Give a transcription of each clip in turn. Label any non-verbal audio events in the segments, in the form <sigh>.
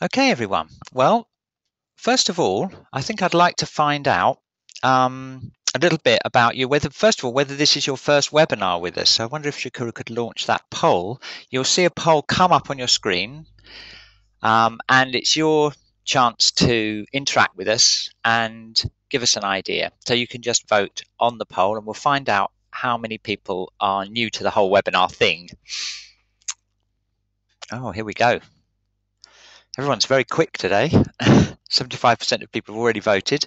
Okay, everyone. Well, first of all, I think I'd like to find out um, a little bit about you. Whether, first of all, whether this is your first webinar with us. So I wonder if Shakura could launch that poll. You'll see a poll come up on your screen, um, and it's your chance to interact with us and give us an idea. So you can just vote on the poll, and we'll find out how many people are new to the whole webinar thing. Oh, here we go. Everyone's very quick today. <laughs> 75% of people have already voted.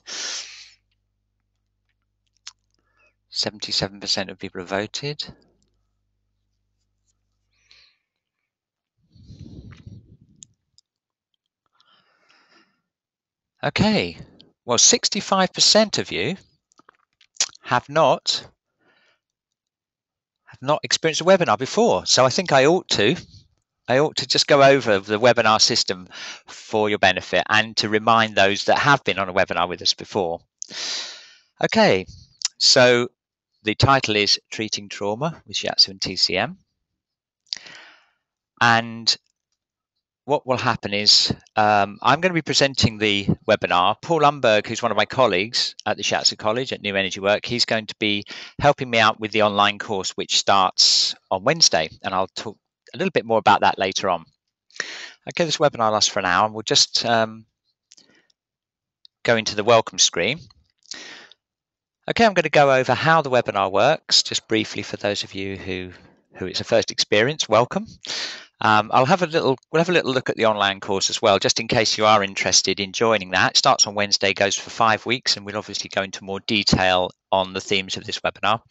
77% of people have voted. Okay, well, 65% of you have not have not experienced a webinar before. So I think I ought to I ought to just go over the webinar system for your benefit and to remind those that have been on a webinar with us before. Okay, so the title is Treating Trauma with Shiatsu and TCM. And what will happen is um, I'm going to be presenting the webinar. Paul Lundberg, who's one of my colleagues at the Shiatsu College at New Energy Work, he's going to be helping me out with the online course, which starts on Wednesday. And I'll talk a little bit more about that later on. Okay, this webinar lasts for an hour and we'll just um, go into the welcome screen. Okay, I'm going to go over how the webinar works, just briefly for those of you who, who it's a first experience, welcome. Um, I'll have a little, we'll have a little look at the online course as well, just in case you are interested in joining that. It starts on Wednesday, goes for five weeks, and we'll obviously go into more detail on the themes of this webinar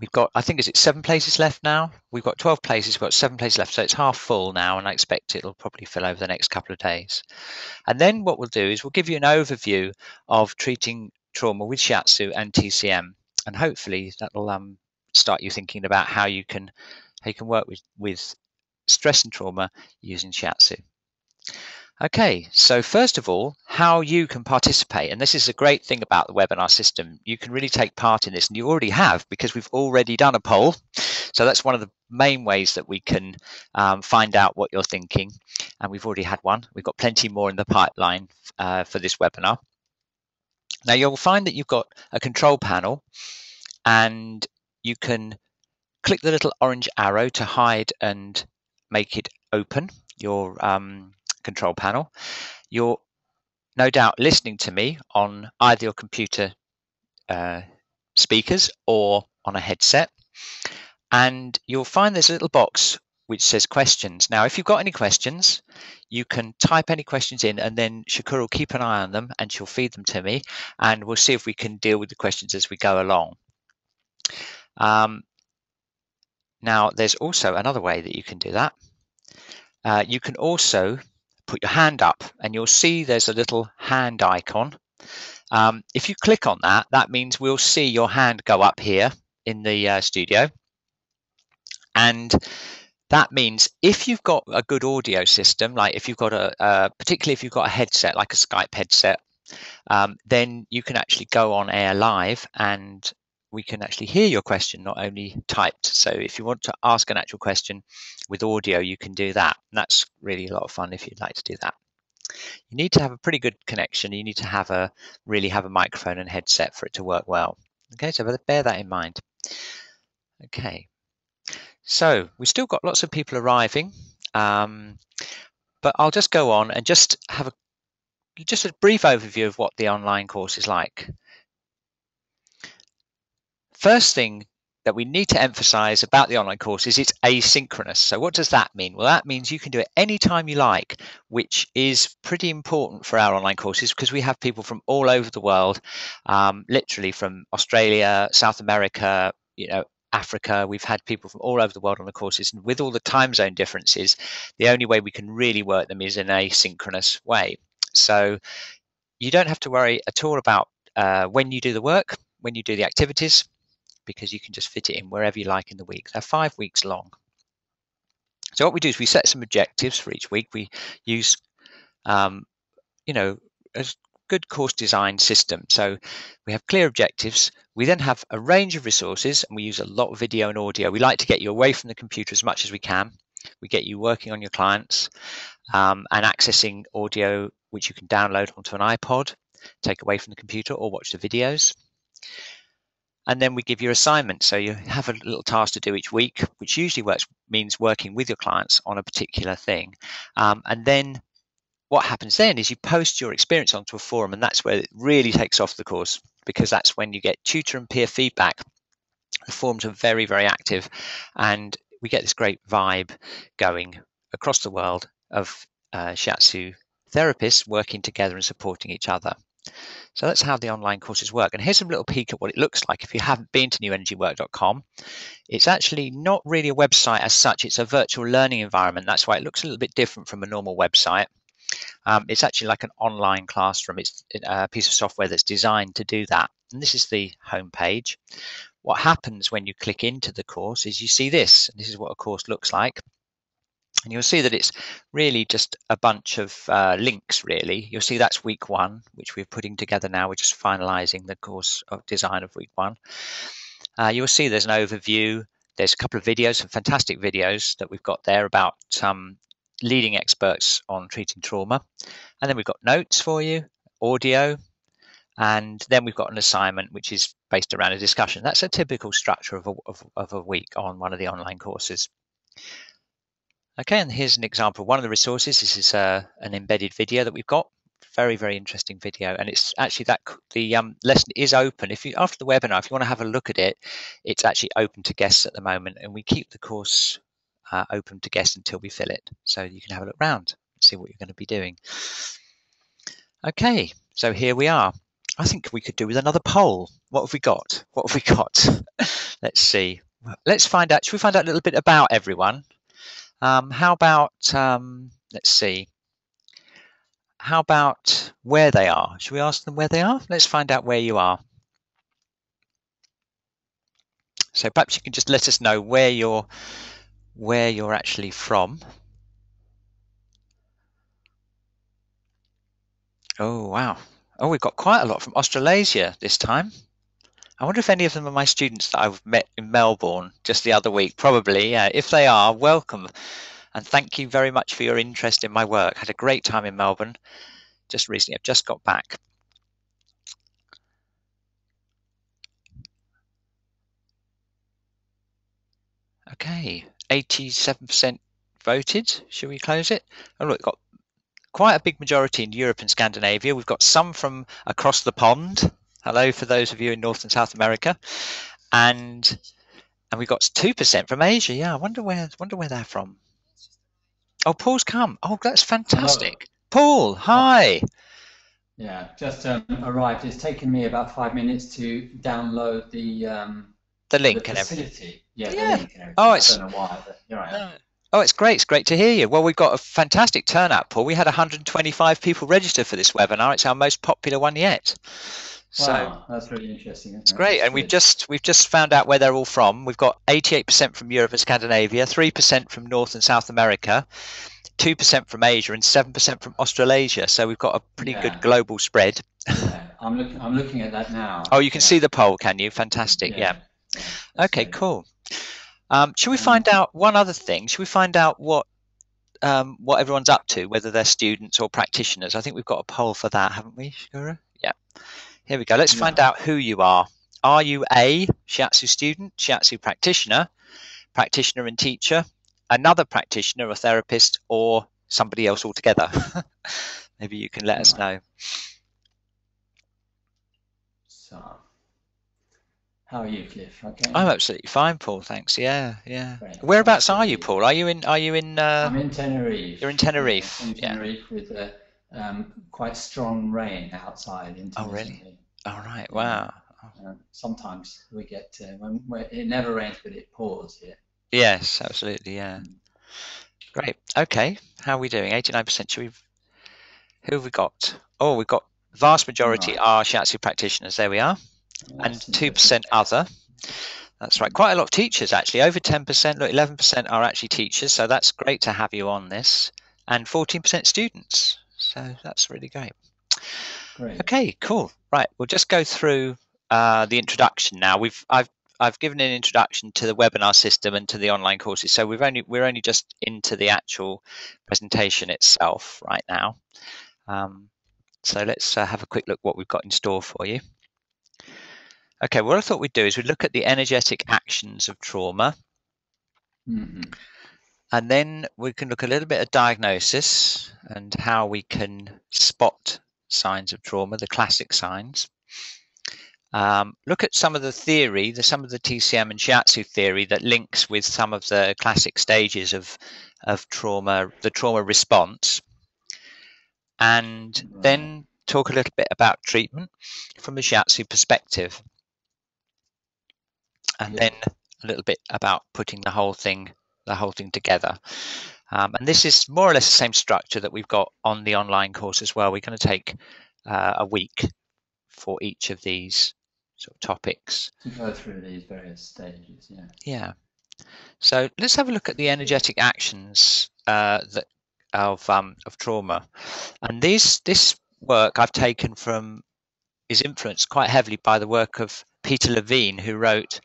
we've got i think is it seven places left now? We've got 12 places we've got seven places left so it's half full now and i expect it'll probably fill over the next couple of days. And then what we'll do is we'll give you an overview of treating trauma with shiatsu and tcm and hopefully that'll um, start you thinking about how you can how you can work with with stress and trauma using shiatsu Okay, so first of all, how you can participate. And this is a great thing about the webinar system. You can really take part in this, and you already have because we've already done a poll. So that's one of the main ways that we can um, find out what you're thinking. And we've already had one. We've got plenty more in the pipeline uh, for this webinar. Now you'll find that you've got a control panel and you can click the little orange arrow to hide and make it open your um, control panel. You're no doubt listening to me on either your computer uh, speakers or on a headset. And you'll find there's a little box which says questions. Now, if you've got any questions, you can type any questions in and then Shakura will keep an eye on them and she'll feed them to me and we'll see if we can deal with the questions as we go along. Um, now, there's also another way that you can do that. Uh, you can also put your hand up and you'll see there's a little hand icon. Um, if you click on that, that means we'll see your hand go up here in the uh, studio. And that means if you've got a good audio system, like if you've got a, uh, particularly if you've got a headset, like a Skype headset, um, then you can actually go on air live and we can actually hear your question, not only typed. So if you want to ask an actual question with audio, you can do that. And that's really a lot of fun if you'd like to do that. You need to have a pretty good connection. You need to have a really have a microphone and headset for it to work well. Okay, so bear that in mind. Okay, so we've still got lots of people arriving, um, but I'll just go on and just have a just a brief overview of what the online course is like. First thing that we need to emphasize about the online course is it's asynchronous. So what does that mean? Well, that means you can do it anytime you like, which is pretty important for our online courses because we have people from all over the world, um, literally from Australia, South America, you know, Africa. We've had people from all over the world on the courses, and with all the time zone differences, the only way we can really work them is in a synchronous way. So you don't have to worry at all about uh, when you do the work, when you do the activities because you can just fit it in wherever you like in the week. They're five weeks long. So what we do is we set some objectives for each week. We use, um, you know, a good course design system. So we have clear objectives. We then have a range of resources, and we use a lot of video and audio. We like to get you away from the computer as much as we can. We get you working on your clients. um, and accessing audio which you can download onto an iPod, take away from the computer, or watch the videos. And then we give you assignments. So you have a little task to do each week, which usually works means working with your clients on a particular thing. Um, and then what happens then is you post your experience onto a forum, and that's where it really takes off the course because that's when you get tutor and peer feedback. The forums are very, very active, and we get this great vibe going across the world of uh, shiatsu therapists working together and supporting each other. So that's how the online courses work. And here's a little peek at what it looks like if you haven't been to newenergywork.com. It's actually not really a website as such, it's a virtual learning environment. That's why it looks a little bit different from a normal website. Um, it's actually like an online classroom. It's a piece of software that's designed to do that. And this is the home page. What happens when you click into the course is you see this. And this is what a course looks like. And you'll see that it's really just a bunch of uh, links, really. You'll see that's week one, which we're putting together now. We're just finalizing the course of design of week one. Uh, you'll see there's an overview. There's a couple of videos, some fantastic videos that we've got there about um, leading experts on treating trauma. And then we've got notes for you, audio, and then we've got an assignment which is based around a discussion. That's a typical structure of a, of, of a week on one of the online courses. Okay, and here's an example one of the resources. This is uh, an embedded video that we've got. Very, very interesting video, and it's actually that the um, lesson is open. If you after the webinar, if you want to have a look at it, it's actually open to guests at the moment, and we keep the course uh, open to guests until we fill it, so you can have a look around, see what you're going to be doing. Okay, so here we are. I think we could do with another poll. What have we got? What have we got? <laughs> Let's see. Let's find out. Should we find out a little bit about everyone? Um, how about, um, let's see, how about where they are? Should we ask them where they are? Let's find out where you are. So perhaps you can just let us know where you're where you're actually from. Oh wow. Oh, we've got quite a lot from Australasia this time. I wonder if any of them are my students that I've met in Melbourne just the other week. Probably, yeah. If they are, welcome. And thank you very much for your interest in my work. Had a great time in Melbourne just recently. I've just got back. Okay, 87% voted. Should we close it? Oh, look, got quite a big majority in Europe and Scandinavia. We've got some from across the pond. Hello for those of you in North and South America, and and we got two percent from Asia. Yeah, I wonder where wonder where they're from. Oh, Paul's come. Oh, that's fantastic. Hello. Paul, hi. Yeah, just um, arrived. It's taken me about five minutes to download the um, the link the and everything. Yeah, yeah. Everything. Oh, it's. I don't know why, but here I am. Oh, it's great. It's great to hear you. Well, we've got a fantastic turnout, Paul. We had 125 people register for this webinar. It's our most popular one yet. So wow, that's really interesting. It's great, and we've just we've just found out where they're all from. We've got 88% from Europe and Scandinavia, 3% from North and South America, 2% from Asia, and 7% from Australasia. So we've got a pretty yeah. good global spread. Yeah. I'm looking. I'm looking at that now. Oh, you can yeah. see the poll, can you? Fantastic. Yeah. okay. Great. Cool. Um, should we find um, out one other thing? Should we find out what um, what everyone's up to, whether they're students or practitioners? I think we've got a poll for that, haven't we, Shigura? Yeah. Here we go. Let's find out who you are. Are you a shiatsu student, shiatsu practitioner, practitioner and teacher, another practitioner or therapist, or somebody else altogether? <laughs> Maybe you can let us know. So, how are you, Cliff? Okay. I'm absolutely fine, Paul. Thanks. Yeah, yeah. Great. Whereabouts are you, Paul? Are you in? Are you in? Uh, I'm in Tenerife. You're in Tenerife. in Tenerife yeah. with a um, quite strong rain outside. Oh, really? All right. Wow. Uh, sometimes we get uh, when it never rains, but it pours here. Yes, absolutely. Yeah. Mm. Great. Okay. How are we doing? Eighty-nine percent. Should we? Who have we got? Oh, we've got vast majority right. are shiatsu practitioners. There we are, and two percent other. That's right. Quite a lot of teachers actually. Over ten percent. Look, eleven percent are actually teachers. So that's great to have you on this, and fourteen percent students. So that's really great. Great. Okay, cool. Right, we'll just go through uh, the introduction now. We've I've I've given an introduction to the webinar system and to the online courses. So we've only we're only just into the actual presentation itself right now. Um, so let's uh, have a quick look what we've got in store for you. Okay, what I thought we'd do is we'd look at the energetic actions of trauma. Mm -hmm. And then we can look a little bit at diagnosis and how we can spot signs of trauma, the classic signs. Um, look at some of the theory, the, some of the TCM and Shiatsu theory that links with some of the classic stages of, of trauma, the trauma response. And then talk a little bit about treatment from a Shiatsu perspective. And then a little bit about putting the whole thing the whole thing together. Um, and this is more or less the same structure that we've got on the online course as well. We're going to take uh, a week for each of these sort of topics. To go through these various stages, yeah. Yeah. So let's have a look at the energetic actions uh, that of um, of trauma, and these this work I've taken from is influenced quite heavily by the work of Peter Levine, who wrote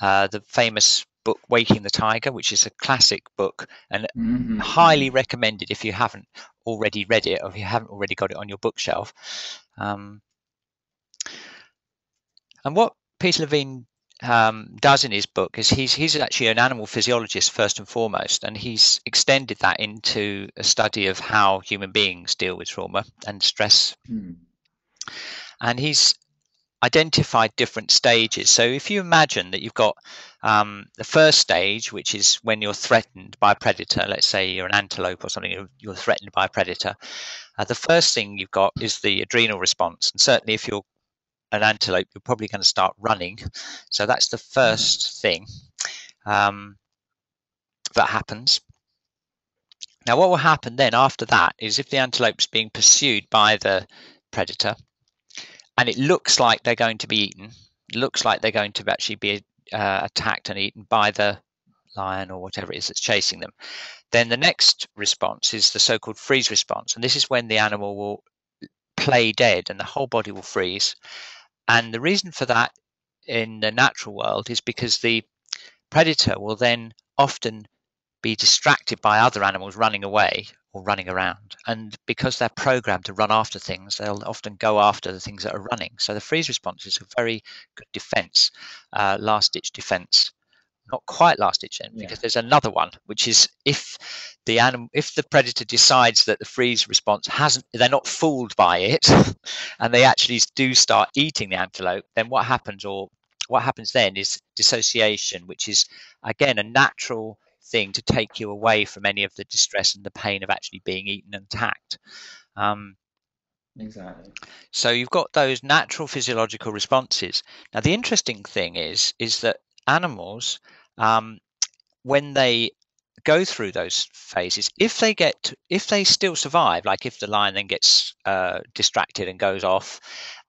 uh, the famous book Waking the Tiger, which is a classic book and mm-hmm. highly recommended if you haven't already read it or if you haven't already got it on your bookshelf. Um, and what Peter Levine um, does in his book is he's he's actually an animal physiologist first and foremost, and he's extended that into a study of how human beings deal with trauma and stress. Mm. And he's identified different stages. So if you imagine that you've got um, the first stage, which is when you're threatened by a predator, let's say you're an antelope or something, you're threatened by a predator, uh, the first thing you've got is the adrenal response. And certainly if you're an antelope, you're probably going to start running. So that's the first thing um, that happens. Now, what will happen then after that is if the antelope's being pursued by the predator, and it looks like they're going to be eaten. It looks like they're going to actually be uh, attacked and eaten by the lion or whatever it is that's chasing them. Then the next response is the so-called freeze response, and this is when the animal will play dead and the whole body will freeze. And the reason for that in the natural world is because the predator will then often be distracted by other animals running away or running around. And because they're programmed to run after things, they'll often go after the things that are running. So the freeze response is a very good defense, uh, last ditch defense. Not quite last ditch then, because yeah. there's another one, which is if the animal, if the predator decides that the freeze response hasn't, they're not fooled by it, <laughs> and they actually do start eating the antelope, then what happens, or what happens then, is dissociation, which is again a natural thing to take you away from any of the distress and the pain of actually being eaten and attacked. Um, exactly. So you've got those natural physiological responses. Now the interesting thing is is that animals, um, when they go through those phases, if they get if they still survive, like if the lion then gets uh, distracted and goes off,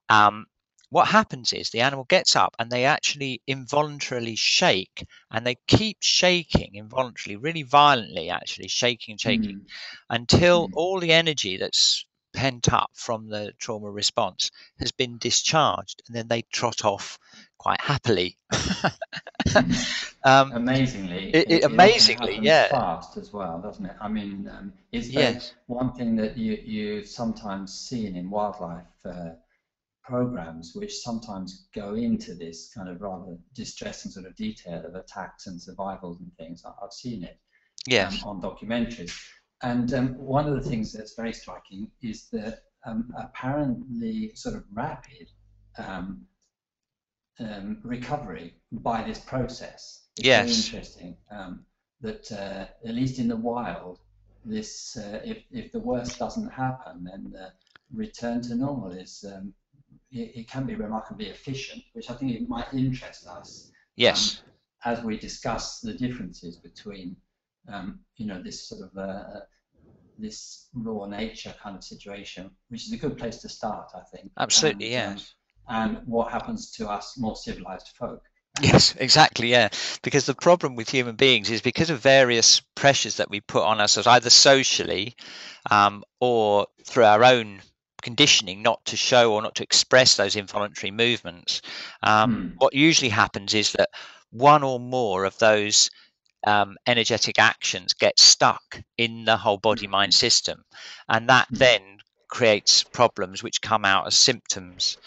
um, what happens is the animal gets up and they actually involuntarily shake and they keep shaking involuntarily, really violently, actually shaking and shaking mm. until mm. all the energy that's pent up from the trauma response has been discharged and then they trot off quite happily. <laughs> um, amazingly, it, it, amazingly, yeah, fast as well, doesn't it? I mean, um, is yes. one thing that you you sometimes see in wildlife uh, programs which sometimes go into this kind of rather distressing sort of detail of attacks and survivals and things. I've seen it yes. um, on documentaries. And um, one of the things that's very striking is the um, apparently sort of rapid um, um, recovery by this process. It's yes. interesting um, that uh, at least in the wild, this uh, if, if the worst doesn't happen, then the return to normal is um, it, it, can be remarkably efficient, which I think it might interest us. Yes. Um, as we discuss the differences between, um, you know, this sort of uh, this raw nature kind of situation, which is a good place to start, I think. Absolutely, and, yes. Um, and what happens to us more civilized folk. Yes, exactly. Yeah, because the problem with human beings is because of various pressures that we put on ourselves, either socially um, or through our own conditioning not to show or not to express those involuntary movements. Um, mm. What usually happens is that one or more of those um, energetic actions get stuck in the whole body mind hmm. system, and that mm. then creates problems which come out as symptoms.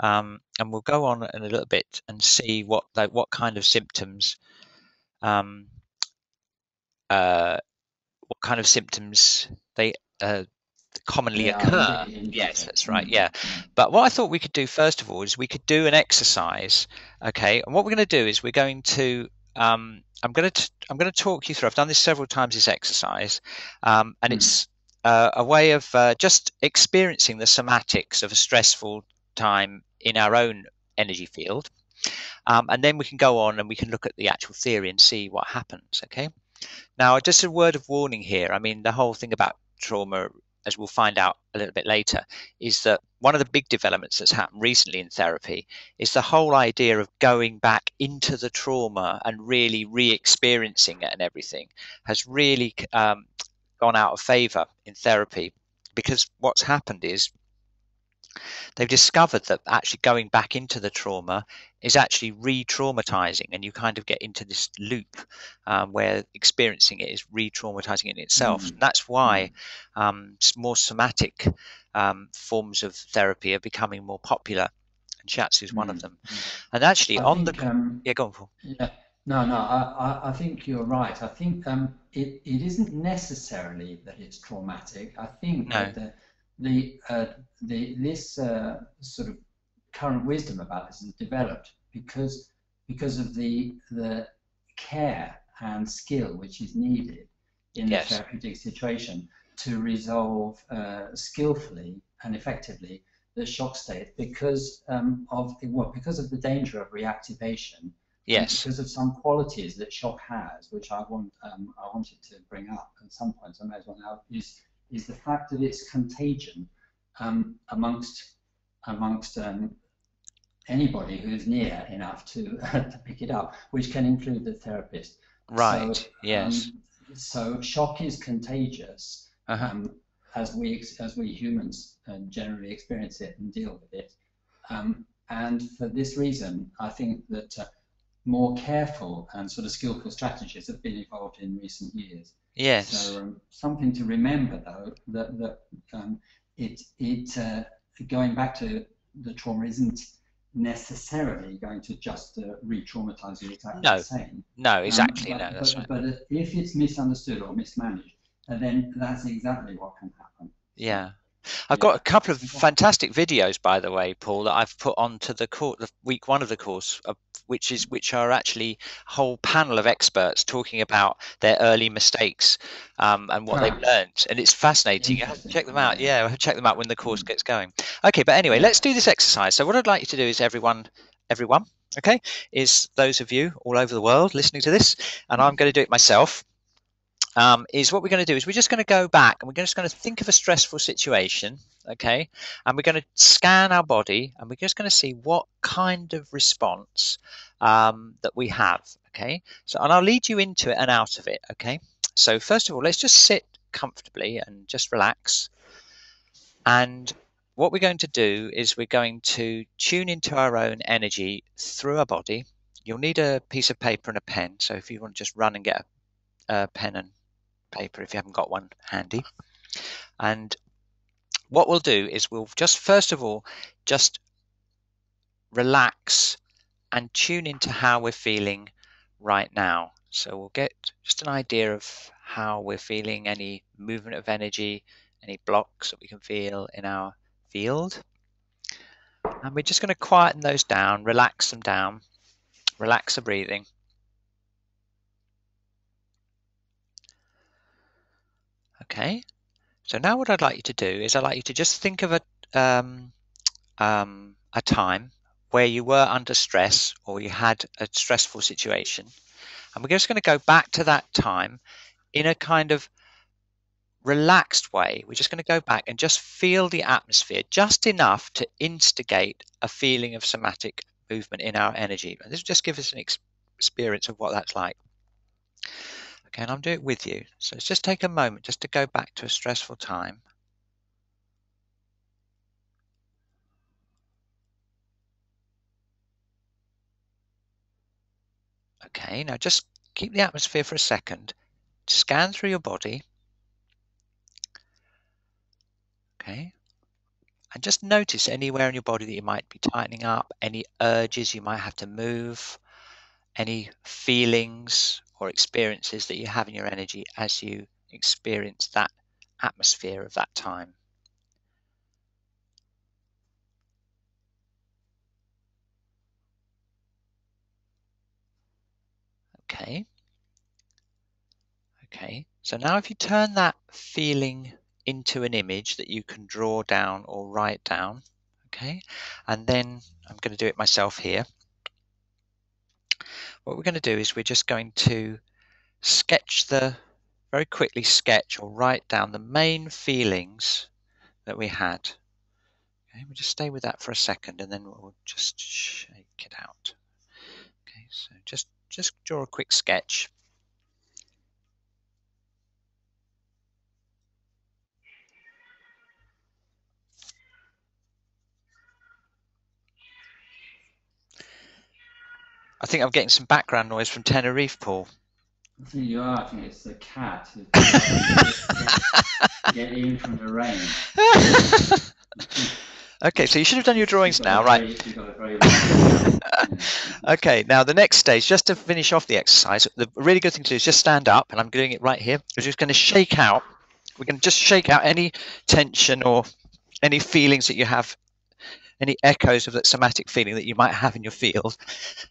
Um, and we'll go on in a little bit and see what like, what kind of symptoms um, uh, what kind of symptoms they uh, commonly yeah, occur. Yes, that's right. Yeah. Mm-hmm. But what I thought we could do first of all is we could do an exercise. Okay. And what we're going to do is we're going to um, I'm going to I'm going to talk you through. I've done this several times. This exercise, um, and mm. it's uh, a way of uh, just experiencing the somatics of a stressful time in our own energy field, um, and then we can go on and we can look at the actual theory and see what happens. Okay. Now, just a word of warning here. I mean, the whole thing about trauma as we'll find out a little bit later, is that one of the big developments that's happened recently in therapy is the whole idea of going back into the trauma and really re experiencing it and everything has really um, gone out of favor in therapy because what's happened is they've discovered that actually going back into the trauma is actually re-traumatizing and you kind of get into this loop um, where experiencing it is re-traumatizing in itself mm. and that's why mm. um, more somatic um, forms of therapy are becoming more popular and shiatsu is mm. one of mm. them mm. and actually I on think, the um, yeah go on Paul. yeah no no I, I, think you're right I think um, it, it isn't necessarily that it's traumatic I think no. that the, the, uh, the this uh, sort of current wisdom about this is developed because because of the the care and skill which is needed in yes. the therapeutic situation to resolve uh, skillfully and effectively the shock state because um, of well because of the danger of reactivation. Yes. Because of some qualities that shock has, which I want um, I wanted to bring up at some points. I may as well now is is the fact that it's contagion um, amongst amongst um, anybody who's near enough to <laughs> to pick it up, which can include the therapist. Right. So, yes. Um, so shock is contagious, uh-huh. Um, as we as we humans uh, generally experience it and deal with it. Um, and for this reason, I think that uh, more careful and sort of skillful strategies have been evolved in recent years. Yes. So um, something to remember though that that um, it it uh, going back to the trauma isn't necessarily going to just uh, re-traumatize you exactly no. the same. No, exactly. Um, but, no, that's but, right. But if it's misunderstood or mismanaged, then that's exactly what can happen. Yeah. I've got a couple of fantastic videos, by the way, Paul, that I've put onto the course, the week one of the course, uh, which is which are actually a whole panel of experts talking about their early mistakes um, and what they've learned, and it's fascinating. You have to check them out. Yeah, check them out when the course gets going. Okay, but anyway, let's do this exercise. So what I'd like you to do is everyone, everyone, okay, is those of you all over the world listening to this, and I'm going to do it myself um, is what we're going to do is we're just going to go back and we're just going to think of a stressful situation, okay? And we're going to scan our body and we're just going to see what kind of response um, that we have, okay? So, and I'll lead you into it and out of it, okay? So, first of all, let's just sit comfortably and just relax. And what we're going to do is we're going to tune into our own energy through our body. You'll need a piece of paper and a pen. So if you want to just run and get a, a pen and paper if you haven't got one handy. And what we'll do is we'll just first of all just relax and tune into how we're feeling right now. So we'll get just an idea of how we're feeling, any movement of energy, any blocks that we can feel in our field. And we're just going to quieten those down, relax them down, relax the breathing. Okay, so now what I'd like you to do is I'd like you to just think of a, um, um, a time where you were under stress or you had a stressful situation. And we're just going to go back to that time in a kind of relaxed way. We're just going to go back and just feel the atmosphere just enough to instigate a feeling of somatic movement in our energy. And this will just give us an experience of what that's like. Okay, and I'm doing it with you. So let's just take a moment just to go back to a stressful time. Okay, now just keep the atmosphere for a second. Scan through your body. Okay, and just notice anywhere in your body that you might be tightening up, any urges you might have to move, any feelings or experiences that you have in your energy as you experience that atmosphere of that time. Okay. Okay, so now if you turn that feeling into an image that you can draw down or write down, okay, and then I'm going to do it myself here. What we're going to do is we're just going to sketch the, very quickly sketch or write down the main feelings that we had. Okay, we'll just stay with that for a second and then we'll just shake it out. Okay, so just just draw a quick sketch. I think I'm getting some background noise from Tenerife, Paul. I think you are. I think it's the cat. <laughs> get in from the rain. <laughs> okay, so you should have done your drawings now, right? <laughs> okay, now the next stage, just to finish off the exercise, the really good thing to do is just stand up, and I'm doing it right here. We're just going to shake out. We're going to just shake out any tension or any feelings that you have any echoes of that somatic feeling that you might have in your field,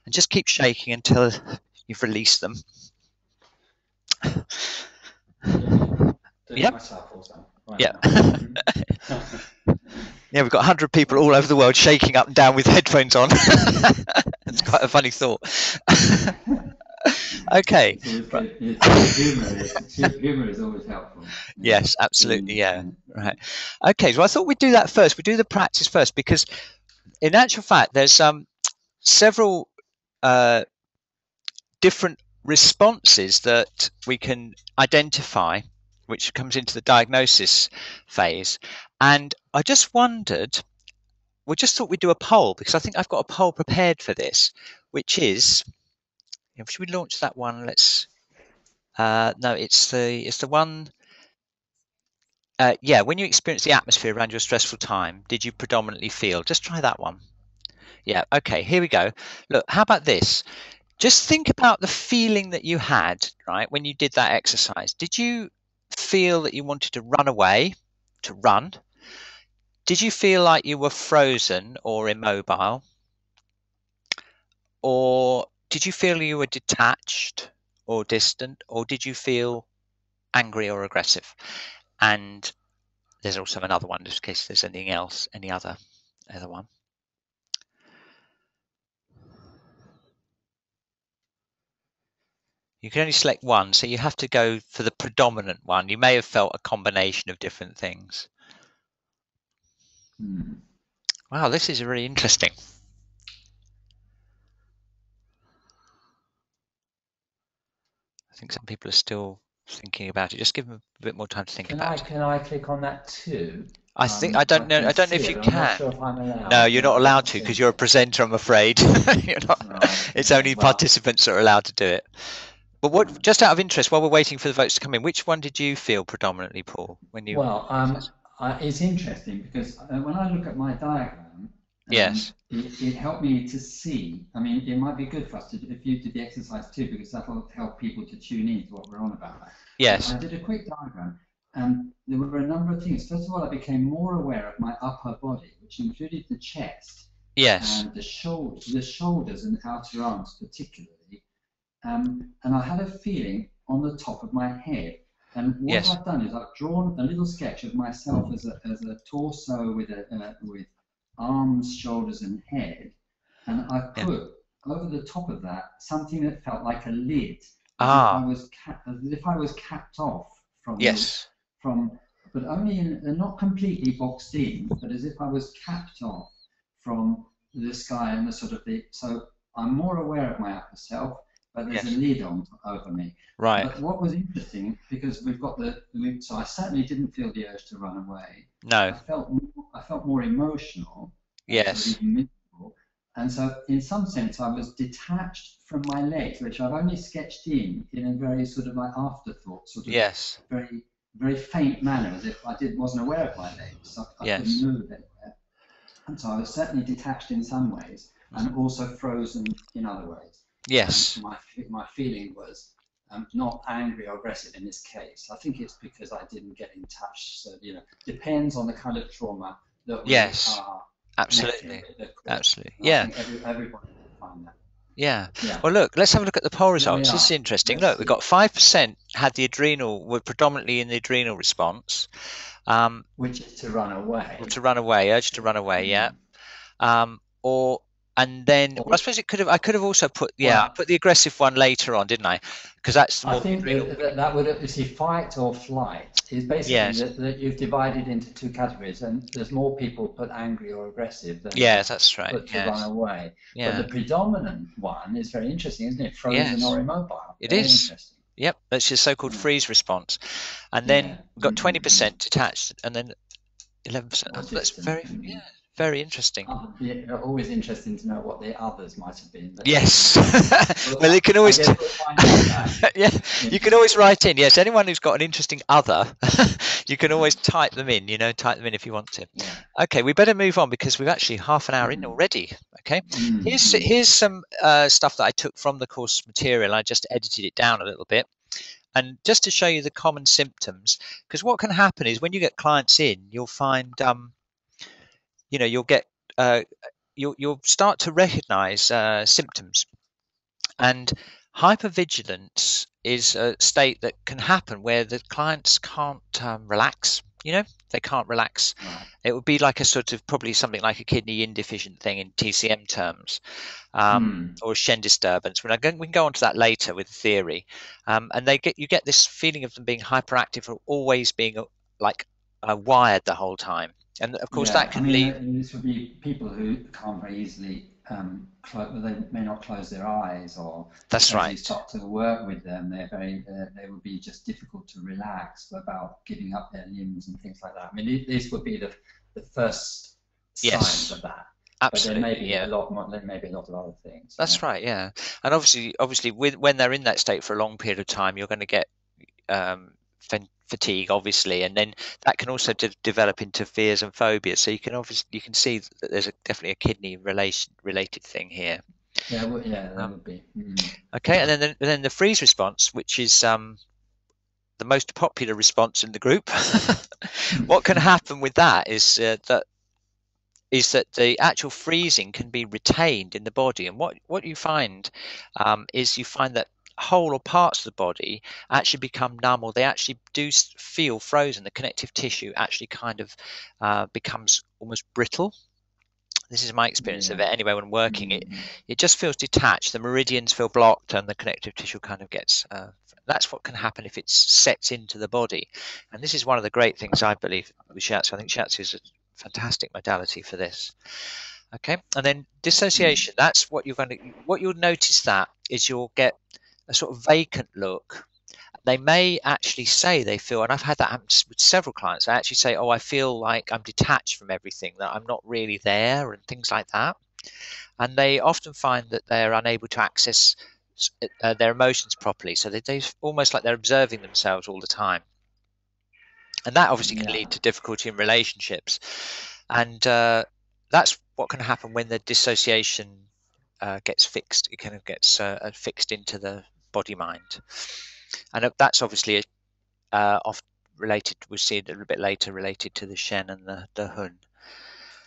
and just keep shaking until you've released them. yep. Right yeah. <laughs> yeah, we've got 100 people all over the world shaking up and down with headphones on. <laughs> it's quite a funny thought. <laughs> <laughs> okay. Humor is always helpful. Yes, absolutely. Yeah. Right. Okay. So I thought we'd do that first. We do the practice first because, in actual fact, there's um several uh, different responses that we can identify, which comes into the diagnosis phase. And I just wondered. We just thought we'd do a poll because I think I've got a poll prepared for this, which is should we launch that one? Let's. Uh, no, it's the it's the one. Uh, yeah, when you experience the atmosphere around your stressful time, did you predominantly feel? Just try that one. Yeah, okay, here we go. Look, how about this? Just think about the feeling that you had, right, when you did that exercise. Did you feel that you wanted to run away, to run? Did you feel like you were frozen or immobile? Or did you feel you were detached or distant, or did you feel angry or aggressive? And there's also another one, just in case there's anything else, any other other one. You can only select one, so you have to go for the predominant one. You may have felt a combination of different things. Hmm. Wow, this is really interesting. I think some people are still thinking about it. Just give them a bit more time to think can about I, it. Can I click on that too? I um, think I don't know. I don't know if you can. Sure if no, you're not allowed to because you're a presenter. I'm afraid. <laughs> you're not, it's only well, participants that are allowed to do it. But what? Just out of interest, while we're waiting for the votes to come in, which one did you feel predominantly, Paul? When you well, um, I, it's interesting because uh, when I look at my diagram, Yes. Um, it, it, helped me to see. I mean, it might be good for us to if you did the exercise too, because that'll help people to tune in to what we're on about. Yes. I did a quick diagram, and there were a number of things. First of all, I became more aware of my upper body, which included the chest. Yes. And the shoulders, the shoulders and outer arms particularly. Um, and I had a feeling on the top of my head. And what yes. I've done is I've drawn a little sketch of myself as a, as a torso with a uh, with arms, shoulders, and head, and I put yeah. over the top of that something that felt like a lid, ah. if I was as if I was capped off from yes, from, but only in, not completely boxed in, but as if I was capped off from the sky and the sort of the. So I'm more aware of my upper self, but there's yes. a lid on over me. Right. But what was interesting because we've got the so I certainly didn't feel the urge to run away. No. I felt I felt more emotional. Yes. and so in some sense I was detached from my legs, which I've only sketched in in a very sort of like afterthought, sort of yes. very very faint manner, as if I did wasn't aware of my legs. So I Yes. couldn't move anywhere. And so I was certainly detached in some ways, and also frozen in other ways. Yes. And my my feeling was um, not angry or aggressive in this case. I think it's because I didn't get in touch. So you know, depends on the kind of trauma that we Yes. are Absolutely. connecting with, of course. Absolutely. I Yeah. every, everybody will find that. Yeah. Yeah. Well, look, let's have a look at the poll results. This is interesting. Let's Look, we've got 5% had the adrenal, were predominantly in the adrenal response, um, Which is to run away. or to run away, urge to run away, yeah. Um, or, and then, well, I suppose it could have, I could have also put, yeah, I put the aggressive one later on, didn't I? Because that's I think that, that, would you see fight or flight is basically Yes. that, that you've divided into two categories, and there's more people put angry or aggressive than Yes, that's right. put to run away. Yeah. But the predominant one is very interesting, isn't it? Frozen Yes. or immobile. It Very is. Interesting. Yep, that's your so-called hmm. freeze response, and then Yeah. got twenty percent detached, and then eleven percent. That's very, yeah, very interesting. Uh, yeah, always interesting to know what the others might have been. but- Yes. <laughs> Well, <laughs> well, you can always. guess we'll find <laughs> yeah, you can always write in. Yes, anyone who's got an interesting other, you can always type them in. You know, type them in if you want to. Yeah. Okay, we better move on because we've actually half an hour in Mm. already. Okay. Mm, Here's here's some uh, stuff that I took from the course material. I just edited it down a little bit, and just to show you the common symptoms. Because what can happen is when you get clients in, you'll find, um, you know, you'll get uh, you'll you'll start to recognise uh, symptoms, and hypervigilance is a state that can happen where the clients can't um, relax. You know, they can't relax Right. it would be like a sort of probably something like a kidney yin deficient thing in TCM terms, um, or a Shen disturbance. When I go, we can go on to that later with theory, um, and they get you get this feeling of them being hyperactive or always being like uh, wired the whole time, and of course Yeah, that can I mean, lead. uh, This would be people who can't very easily um, close. They may not close their eyes, or That's you right. start to work with them, they're very. Uh, they would be just difficult to relax about giving up their limbs and things like that. I mean, this would be the the first Yes, signs of that. But there may Absolutely, be yeah. a lot more. There may be a lot of other things. That's yeah. right, yeah. And obviously, obviously, with when they're in that state for a long period of time, you're going to get um, fatigue, obviously, and then that can also de- develop into fears and phobias. So you can obviously you can see that there's a, definitely a kidney relation related thing here. Yeah, well, yeah, that Um, would be. Mm. Okay, and then the, then the freeze response, which is um, the most popular response in the group. <laughs> what can happen with that is uh, that is that the actual freezing can be retained in the body, and what what you find um, is you find that whole or parts of the body actually become numb, or they actually do feel frozen. The connective tissue actually kind of uh, becomes almost brittle. This is my experience of it anyway when working it Mm. it just feels detached. The meridians feel blocked, and the connective tissue kind of gets. Uh, that's what can happen if it sets into the body, and this is one of the great things I believe with shiatsu. I think shiatsu is a fantastic modality for this. Okay, and then dissociation. That's what you're going to. What you'll notice that is you'll get a sort of vacant look. They may actually say they feel, and I've had that happen with several clients. They actually say, "Oh, I feel like I'm detached from everything. That I'm not really there," and things like that and they often find that they're unable to access uh, their emotions properly. So they, they almost like they're observing themselves all the time, and that obviously can Yeah. lead to difficulty in relationships, and uh, that's what can happen when the dissociation uh, gets fixed. It kind of gets uh, fixed into the body mind, and uh, that's obviously uh, oft related. We'll see it a little bit later related to the Shen and the the Hun.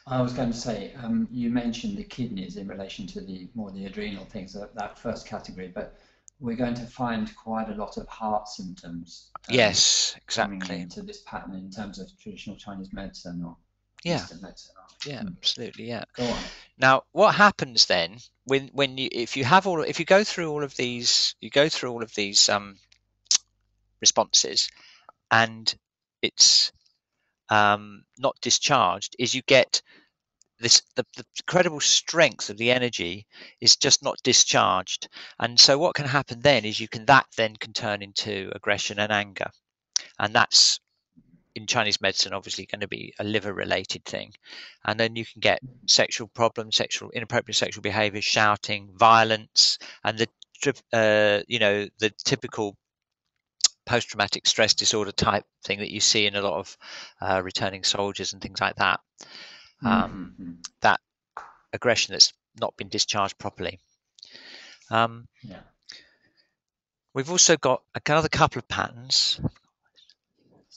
I was going to say, um, you mentioned the kidneys in relation to the more the adrenal things, that, that first category, but we're going to find quite a lot of heart symptoms. um, Yes, exactly. into this pattern in terms of traditional Chinese medicine or Yeah. Yeah, Mm. absolutely. Yeah. Go on. Now, what happens then when when you if you have all if you go through all of these you go through all of these um, responses and it's um, not discharged is you get this the, the credible strength of the energy is just not discharged and so what can happen then is you can that then can turn into aggression and anger and that's in Chinese medicine, obviously going to be a liver-related thing, and then you can get sexual problems, sexual inappropriate sexual behaviour, shouting, violence, and the uh, you know the typical post-traumatic stress disorder type thing that you see in a lot of uh, returning soldiers and things like that. Um, mm-hmm. That aggression that's not been discharged properly. Um, yeah. We've also got another couple of patterns.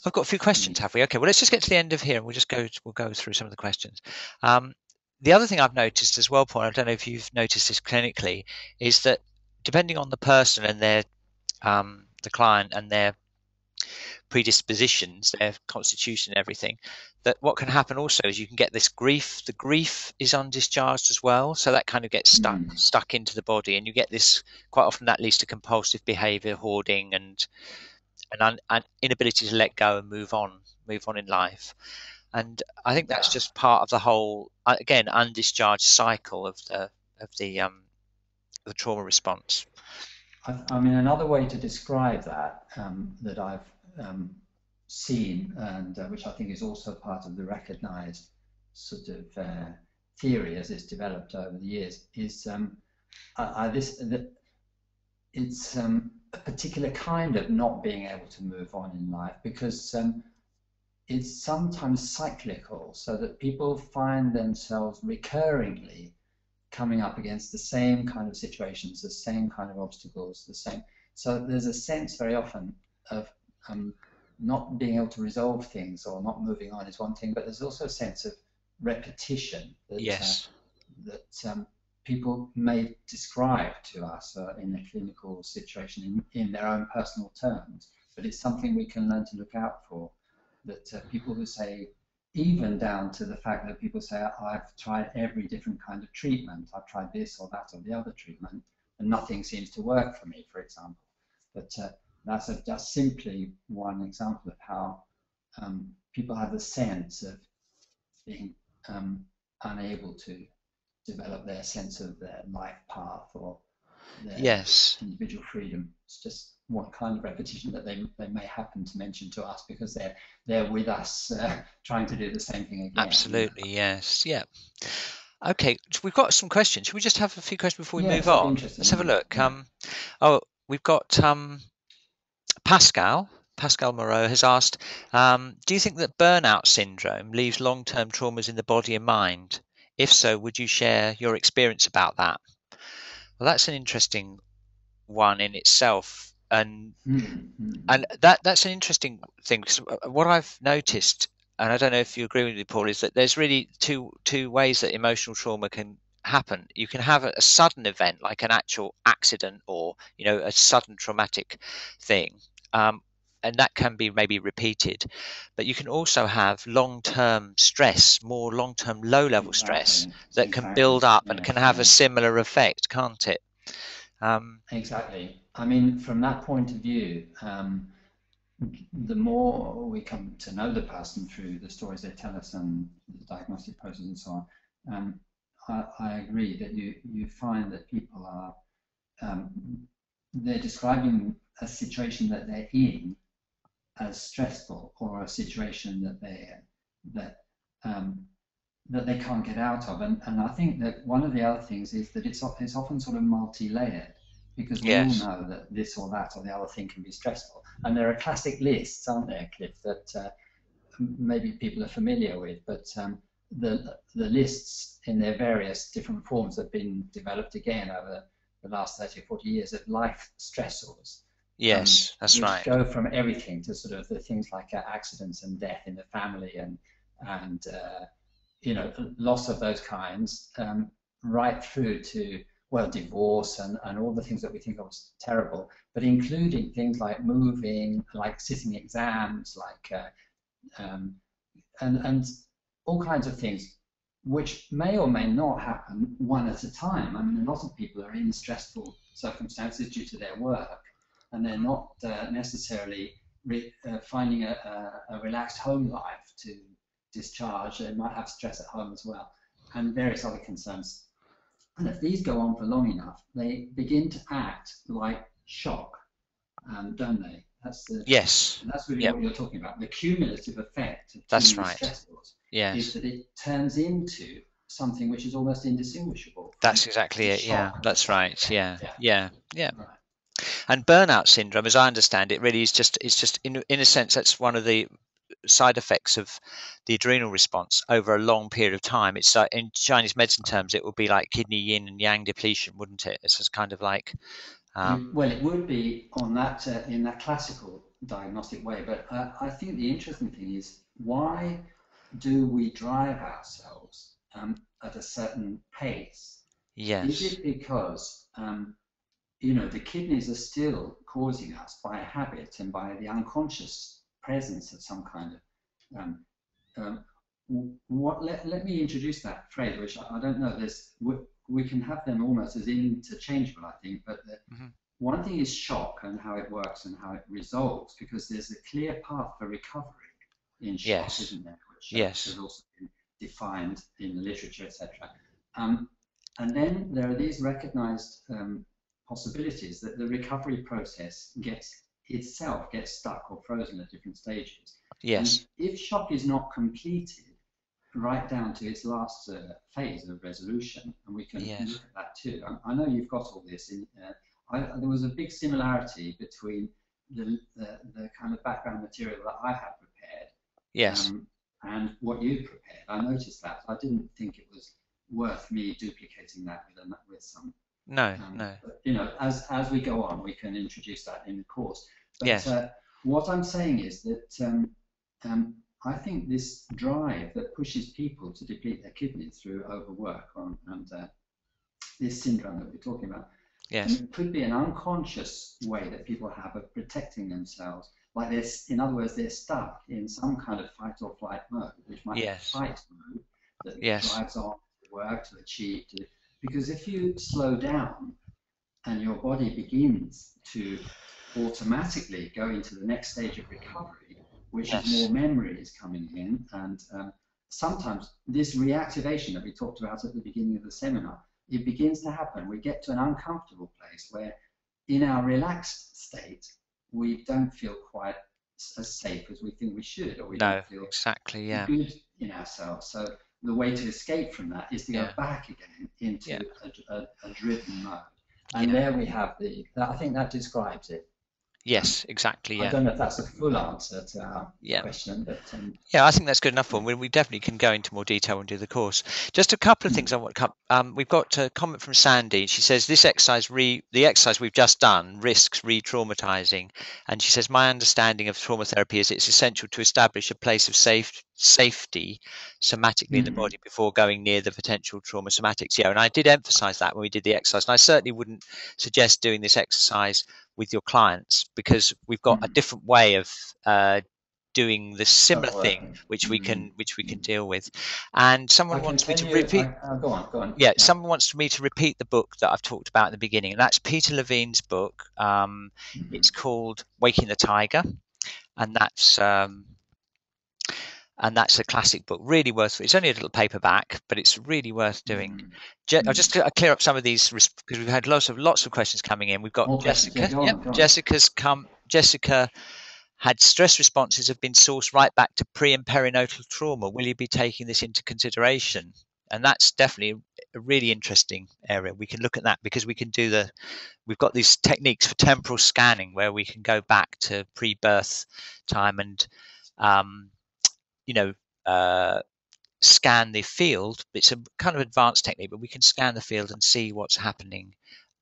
I've got a few questions, have we? Okay, well let's just get to the end of here and we'll just go we'll go through some of the questions. Um, the other thing I've noticed as well, Paul, I don't know if you've noticed this clinically, is that depending on the person and their um, the client and their predispositions, their constitution, and everything, that what can happen also is you can get this grief. The grief is undischarged as well, so that kind of gets stuck mm. stuck into the body, and you get this. Quite often, that leads to compulsive behaviour, hoarding, and an, un, an inability to let go and move on, move on in life. And I think that's just part of the whole, uh, again, undischarged cycle of the of the um, the trauma response. I, I mean, another way to describe that um, that I've um, seen, and uh, which I think is also part of the recognized sort of uh, theory as it's developed over the years, is um, I, I, this that it's um, a particular kind of not being able to move on in life because um, it's sometimes cyclical, so that people find themselves recurringly coming up against the same kind of situations, the same kind of obstacles, the same. So there's a sense very often of um, not being able to resolve things or not moving on is one thing, but there's also a sense of repetition that, yes. uh, that um, people may describe to us uh, in a clinical situation in, in their own personal terms, but it's something we can learn to look out for. That uh, people who say, even down to the fact that people say, I've tried every different kind of treatment, I've tried this or that or the other treatment, and nothing seems to work for me, for example. But uh, that's a, just simply one example of how um, people have the sense of being um, unable to develop their sense of their life path or their yes. individual freedom. It's just one kind of repetition that they, they may happen to mention to us because they're they're with us uh, <laughs> trying to do the same thing again. Absolutely, yes, yeah. Okay, we've got some questions. Should we just have a few questions before we move on? Let's have a look. Um, oh, we've got um, Pascal, Pascal Moreau has asked, um, do you think that burnout syndrome leaves long-term traumas in the body and mind? If so, would you share your experience about that? Well, that's an interesting one in itself, and mm-hmm. and that that's an interesting thing because uh, what I've noticed, and I don't know if you agree with me, Paul, is that there's really two two ways that emotional trauma can happen. You can have a, a sudden event like an actual accident or you know a sudden traumatic thing, um, and that can be maybe repeated. But you can also have long term stress, more long term low level exactly. stress that exactly. can build up and can have a similar effect, can't it? Um, exactly. I mean, from that point of view, um, the more we come to know the person through the stories they tell us and the diagnostic process and so on, um, I, I, agree that you, you find that people are um, they're describing a situation that they're in as stressful or a situation that they that um, that they can't get out of. And, and I think that one of the other things is that it's it's often sort of multi-layered because we yes. all know that this or that or the other thing can be stressful. And there are classic lists, aren't there, Cliff, that uh, maybe people are familiar with, but um, the the lists in their various different forms have been developed again over the last 30 or 40 years of life stressors. Yes, um, that's right. Go from everything to sort of the things like uh, accidents and death in the family and and uh, you know loss of those kinds, um, right through to well divorce and, and all the things that we think of as terrible, but including things like moving, like sitting exams, like uh, um, and and all kinds of things which may or may not happen one at a time. I mean, a lot of people are in stressful circumstances due to their work, and they're not uh, necessarily re- uh, finding a, a, a, relaxed home life to discharge. They might have stress at home as well, and various other concerns. And if these go on for long enough, they begin to act like shock, um, don't they? That's the yes. That's really yep. what you're talking about. The cumulative effect of that's right. stressors yes. is that it turns into something which is almost indistinguishable. That's exactly it. Yeah, that's right. Yeah, yeah, yeah. yeah. Right. And burnout syndrome, as I understand it, really is just it's just in in a sense that's one of the side effects of the adrenal response over a long period of time. It's uh, in Chinese medicine terms, it would be like kidney yin and yang depletion, wouldn't it? It's just kind of like. Um, well, it would be on that uh, in that classical diagnostic way, but uh, I think the interesting thing is why do we drive ourselves um, at a certain pace? Yes. Is it because um, you know the kidneys are still causing us by habit and by the unconscious presence of some kind of um, um, what let, let me introduce that phrase which I, I don't know there's we, we, can have them almost as interchangeable I think but the, mm-hmm. one thing is shock and how it works and how it resolves because there's a clear path for recovery in shock yes. isn't there which yes. has also been defined in the literature etc um, and then there are these recognized um, possibilities that the recovery process gets itself gets stuck or frozen at different stages. Yes. And if shock is not completed right down to its last uh, phase of resolution, and we can yes. look at that too. I, I, know you've got all this. In, uh, I, there was a big similarity between the, the, the, kind of background material that I had prepared yes. Um, and what you prepared. I noticed that. I didn't think it was worth me duplicating that with, with some no, um, no. But, you know, as as we go on, we can introduce that in the course. But, yes. Uh, what I'm saying is that um, um, I think this drive that pushes people to deplete their kidneys through overwork on, and uh, this syndrome that we're talking about yes. could be an unconscious way that people have of protecting themselves. Like this, in other words, they're stuck in some kind of fight or flight mode, which might yes. be fight mode that yes. drives on to work, to achieve, to because if you slow down and your body begins to automatically go into the next stage of recovery, which yes. is more memory is coming in, and um, sometimes this reactivation that we talked about at the beginning of the seminar, it begins to happen. We get to an uncomfortable place where, in our relaxed state, we don't feel quite as safe as we think we should, or we no, don't feel exactly, yeah. good in ourselves. So the way to escape from that is to yeah. go back again into yeah. a, a, a, driven mode. And yeah. there we have the, I think that describes it. Yes, exactly. Yeah. I don't know if that's a full answer to our yeah. question, but um, yeah, I think that's good enough for We, we definitely can go into more detail and do the course. Just a couple of things I want to come. Um, we've got a comment from Sandy. She says this exercise, re, the exercise we've just done, risks re-traumatizing, and she says my understanding of trauma therapy is it's essential to establish a place of safe safety somatically mm-hmm. in the mm-hmm. body before going near the potential trauma somatics. Yeah, and I did emphasize that when we did the exercise, and I certainly wouldn't suggest doing this exercise with your clients because we've got mm-hmm. a different way of uh, doing the similar thing which we can mm-hmm. which we can deal with and someone wants me to repeat uh, go on go on yeah, yeah, someone wants me to repeat the book that i've talked about in the beginning and that's peter levine's book um, mm-hmm. it's called waking the tiger and that's um, and that's a classic book really worth it's only a little paperback but it's really worth doing. Mm. Je- i'll just clear up some of these because we've had lots of lots of questions coming in. We've got oh, jessica yeah, yep, jessica's come jessica had stress responses have been sourced right back to pre and perinatal trauma. Will you be taking this into consideration? And that's definitely a really interesting area. We can look at that because we can do the we've got these techniques for temporal scanning where we can go back to pre-birth time and um, you know, uh, scan the field. It's a kind of advanced technique, but we can scan the field and see what's happening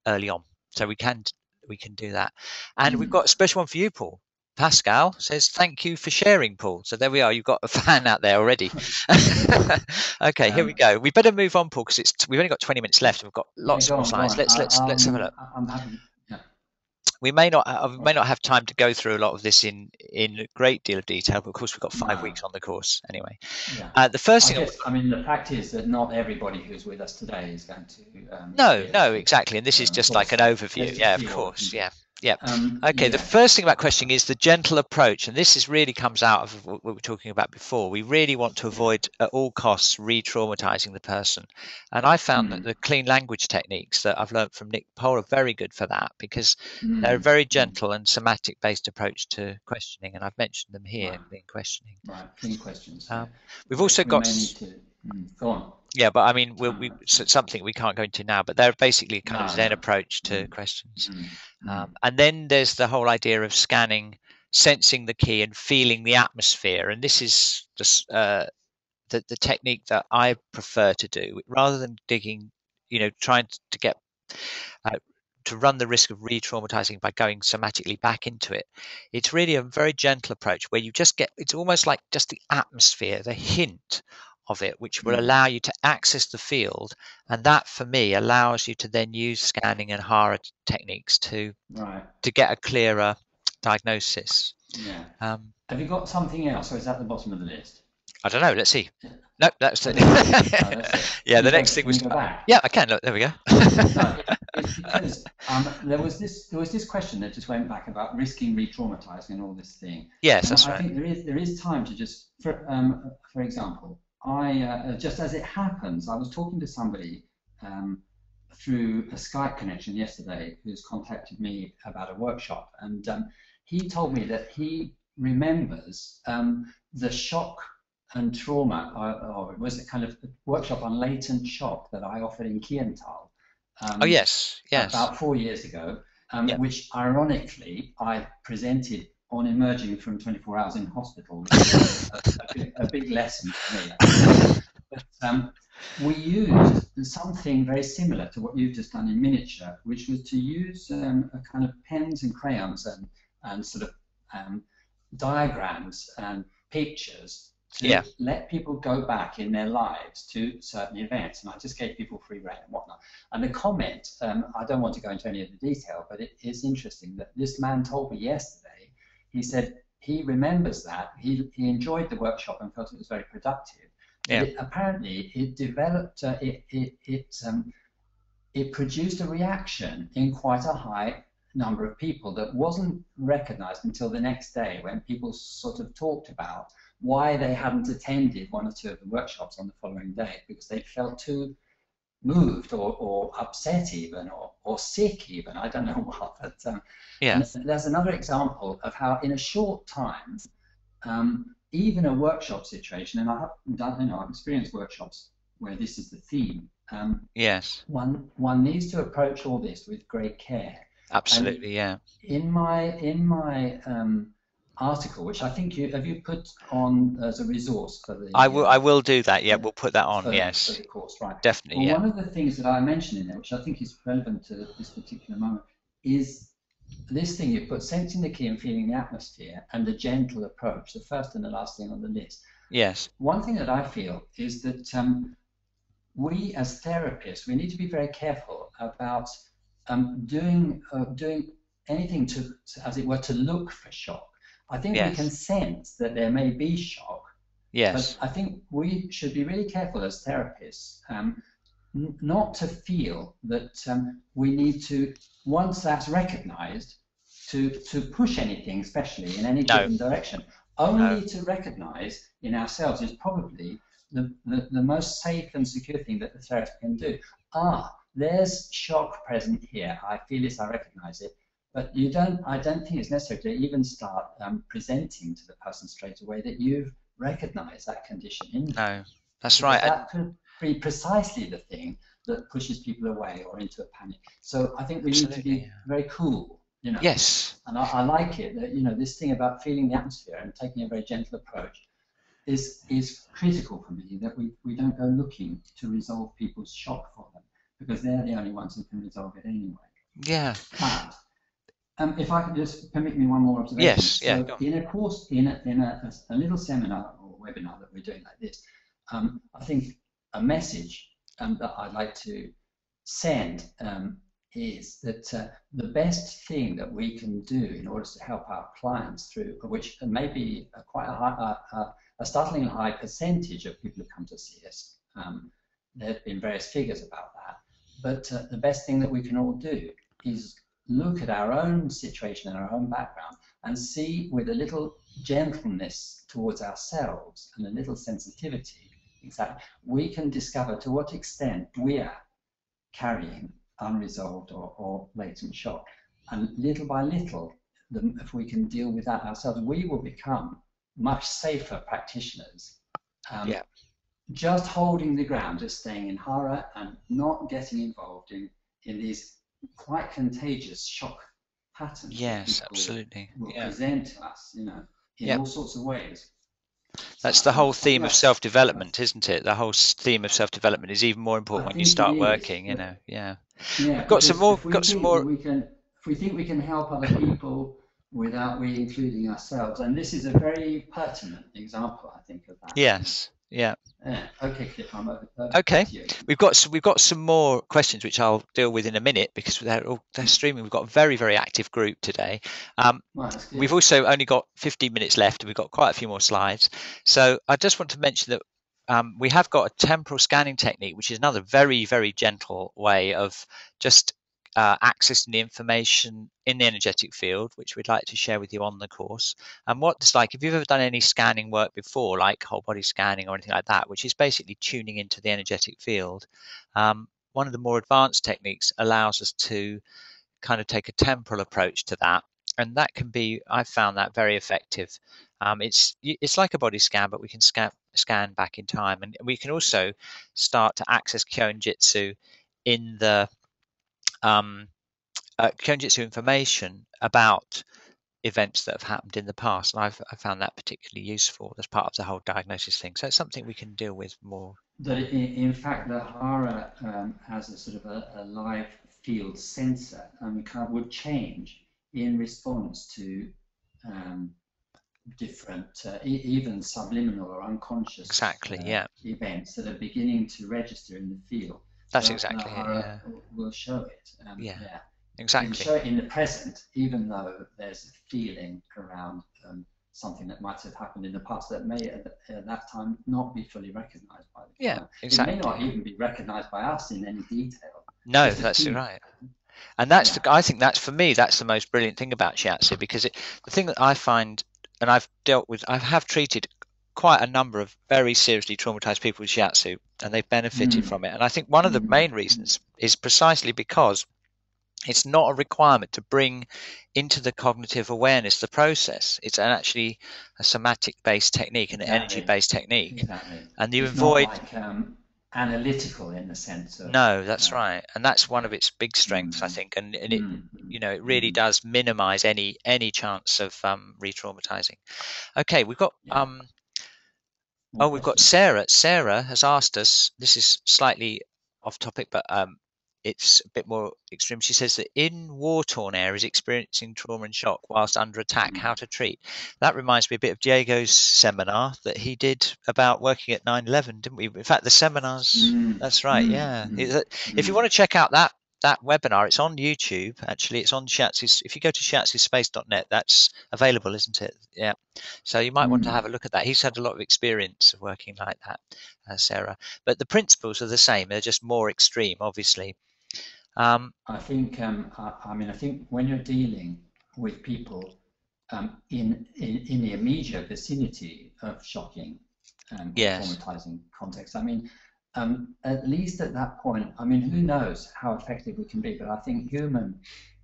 early on. So we can we can do that. And mm. we've got a special one for you, Paul. Pascal says, "Thank you for sharing, Paul." So there we are. You've got a <laughs> fan out there already. <laughs> okay, um, here we um, go. We better move on, Paul, because it's we've only got 20 minutes left. We've got lots more slides. Let's let's um, let's have a look. I'm happy we may not uh, may not have time to go through a lot of this in in a great deal of detail, but of course we've got five no. weeks on the course anyway. Yeah. Uh, the first I thing, guess, I mean, the fact is that not everybody who's with us today is going to. Um, no, no, exactly, and this is just like an overview. Yeah, of course, yeah. Yeah. Um, okay. Yeah. The first thing about questioning is the gentle approach, and this is really comes out of what we were talking about before. We really want to avoid at all costs re-traumatizing the person, and I found mm. that the clean language techniques that I've learned from Nick Pole are very good for that because mm. they're a very gentle and somatic-based approach to questioning, and I've mentioned them here. Right. Clean questioning. Right. Clean questions. Um, we've also got. To, mm, go on. Yeah, but I mean, we'll, we something we can't go into now, but they're basically kind no, of Zen approach to mm. questions. Mm. Um, and then there's the whole idea of scanning, sensing the ki, and feeling the atmosphere. And this is just uh, the the technique that I prefer to do, rather than digging, you know, trying to get uh, to run the risk of re-traumatizing by going somatically back into it. It's really a very gentle approach where you just get. It's almost like just the atmosphere, the hint of it, which will mm. allow you to access the field. And that, for me, allows you to then use scanning and HARA techniques to right. to get a clearer diagnosis. Yeah. Um, Have you got something else, or is that the bottom of the list? I don't know. Let's see. No, that's it. that's <laughs> it. yeah, the next thing was. Yeah, I can. Look, there we go. no, <laughs> because um, there was this there was this question that just went back about risking re-traumatizing and all this thing. Yes, and that's I right. I think there is there is time to just, for um, for example, I uh, just as it happens, I was talking to somebody um, through a Skype connection yesterday who's contacted me about a workshop, and um, he told me that he remembers um, the shock and trauma, uh, or it was a kind of workshop on latent shock that I offered in Kiental. Um, oh yes, yes. About four years ago, um, which ironically I presented on emerging from 24 hours in hospital, a, a, a, big lesson for me. But um, we used something very similar to what you've just done in miniature, which was to use um, a kind of pens and crayons and, and sort of um, diagrams and pictures to yeah. let people go back in their lives to certain events. And I just gave people free rein and whatnot. And the comment, um, I don't want to go into any of the detail, but it is interesting that this man told me yesterday he said he remembers that. He, he enjoyed the workshop and felt it was very productive. Yeah. It, apparently, it developed, uh, it, it, it, um, it produced a reaction in quite a high number of people that wasn't recognized until the next day when people sort of talked about why they hadn't attended one or two of the workshops on the following day because they felt too moved or, or upset even or, or sick even i don't know <laughs> what but um, yeah. there's another example of how in a short time um, even a workshop situation and i've done you know i've experienced workshops where this is the theme um, yes. one one needs to approach all this with great care. Absolutely and yeah. in my in my um, article, which I think you have you put on as a resource for the. I will. I will do that. Yeah, we'll put that on. For, yes. For course, right? Definitely. Well, yeah. One of the things that I mentioned in there, which I think is relevant to this particular moment, is this thing you put sensing the ki and feeling the atmosphere and the gentle approach, the first and the last thing on the list. Yes. One thing that I feel is that um, we as therapists we need to be very careful about um, doing uh, doing anything to, as it were, to look for shock I think yes. we can sense that there may be shock. Yes. But I think we should be really careful as therapists um, n- not to feel that um, we need to, once that's recognized, to, to push anything, especially in any no. given direction. Only no. to recognize in ourselves is probably the, the, the most safe and secure thing that the therapist can do. Ah, there's shock present here. I feel this, I recognize it. But you don't. I don't think it's necessary to even start um, presenting to the person straight away that you've recognised that condition in them. No, that's right. That could be precisely the thing that pushes people away or into a panic. So I think we Absolutely. need to be very cool. You know. Yes. And I, I like it that you know this thing about feeling the atmosphere and taking a very gentle approach is is critical for me that we, we don't go looking to resolve people's shock for them because they're the only ones who can resolve it anyway. Yeah. But um, if I could just permit me one more observation. Yes, yeah. So in a course, in a, in a, a, little seminar or webinar that we're doing like this, um, I think a message um, that I'd like to send um, is that uh, the best thing that we can do in order to help our clients through, which may be a quite a, high, a, a startlingly high percentage of people who come to see us. Um, there have been various figures about that, but uh, the best thing that we can all do is look at our own situation and our own background and see with a little gentleness towards ourselves and a little sensitivity, exactly, we can discover to what extent we are carrying unresolved or, or latent shock. And little by little, the, if we can deal with that ourselves, we will become much safer practitioners. Um, yeah. Just holding the ground, just staying in hara and not getting involved in, in these quite contagious shock patterns. Yes, absolutely. Will yeah. present to us, you know, in yep. all sorts of ways. That's the whole theme of self-development, isn't it? The whole theme of self-development is even more important when you start working. You know, yeah. Yeah. We've got some more. Got some more. We can, if we think we can help other people without we including ourselves, and this is a very pertinent example, I think, of that. Yes. Yeah. Okay, over, okay. We've got we've got some more questions which I'll deal with in a minute because they're all they're streaming. We've got a very very active group today. Um, we've also only got 15 minutes left, and we've got quite a few more slides. So I just want to mention that um, we have got a temporal scanning technique, which is another very very gentle way of just uh, accessing the information in the energetic field, which we'd like to share with you on the course. And what it's like, if you've ever done any scanning work before, like whole body scanning or anything like that, which is basically tuning into the energetic field, um, one of the more advanced techniques allows us to kind of take a temporal approach to that. And that can be, I've found that very effective. Um, it's it's like a body scan, but we can scan scan back in time, and we can also start to access Kyojitsu in the um, uh, Kyojitsu information about events that have happened in the past. And I've I found that particularly useful as part of the whole diagnosis thing. So it's something we can deal with more. That in, in fact, the HARA um, has a sort of a, a, live field sensor and kind of would change in response to um, different, uh, e even subliminal or unconscious exactly, uh, yeah. events that are beginning to register in the field. That's so exactly it. Yeah. Will show it. Um, yeah. yeah. Exactly. show it in the present, even though there's a feeling around um, something that might have happened in the past that may at, at that time not be fully recognized by the Yeah, exactly. It may not even be recognized by us in any detail. No, that's right. And that's yeah. the, I think that's for me that's the most brilliant thing about shiatsu because it, the thing that I find and I've dealt with I have treated quite a number of very seriously traumatized people with shiatsu and they've benefited mm. from it. And I think one of the mm. main reasons is precisely because it's not a requirement to bring into the cognitive awareness the process. It's actually a somatic based technique, an exactly. energy based technique. Exactly. And you it's avoid. Like, um, analytical in the sense of. No, that's right. And that's one of its big strengths, mm. I think. And, and it, mm. you know, it really mm. does minimize any any chance of um, re traumatizing. Okay, we've got. Yeah. Um, Oh, we've got Sarah. Sarah has asked us. This is slightly off topic, but um, it's a bit more extreme. She says that in war-torn areas, experiencing trauma and shock whilst under attack, how to treat. That reminds me a bit of Diego's seminar that he did about working at 9/11, didn't we? In fact, the seminars. Mm. That's right. Mm. Yeah. Mm. If you want to check out that that webinar, it's on YouTube. Actually, it's on Shiatsu's. If you go to shiatsuspace.net, that's available, isn't it? Yeah. So you might mm. want to mm. have a look at that. He's had a lot of experience of working like that, uh, Sarah. But the principles are the same. They're just more extreme, obviously. Um, I think. Um, I, I, mean, I think when you're dealing with people um, in, in in the immediate vicinity of shocking and yes. traumatizing context, I mean um, at least at that point, I mean, who knows how effective we can be, but I think human,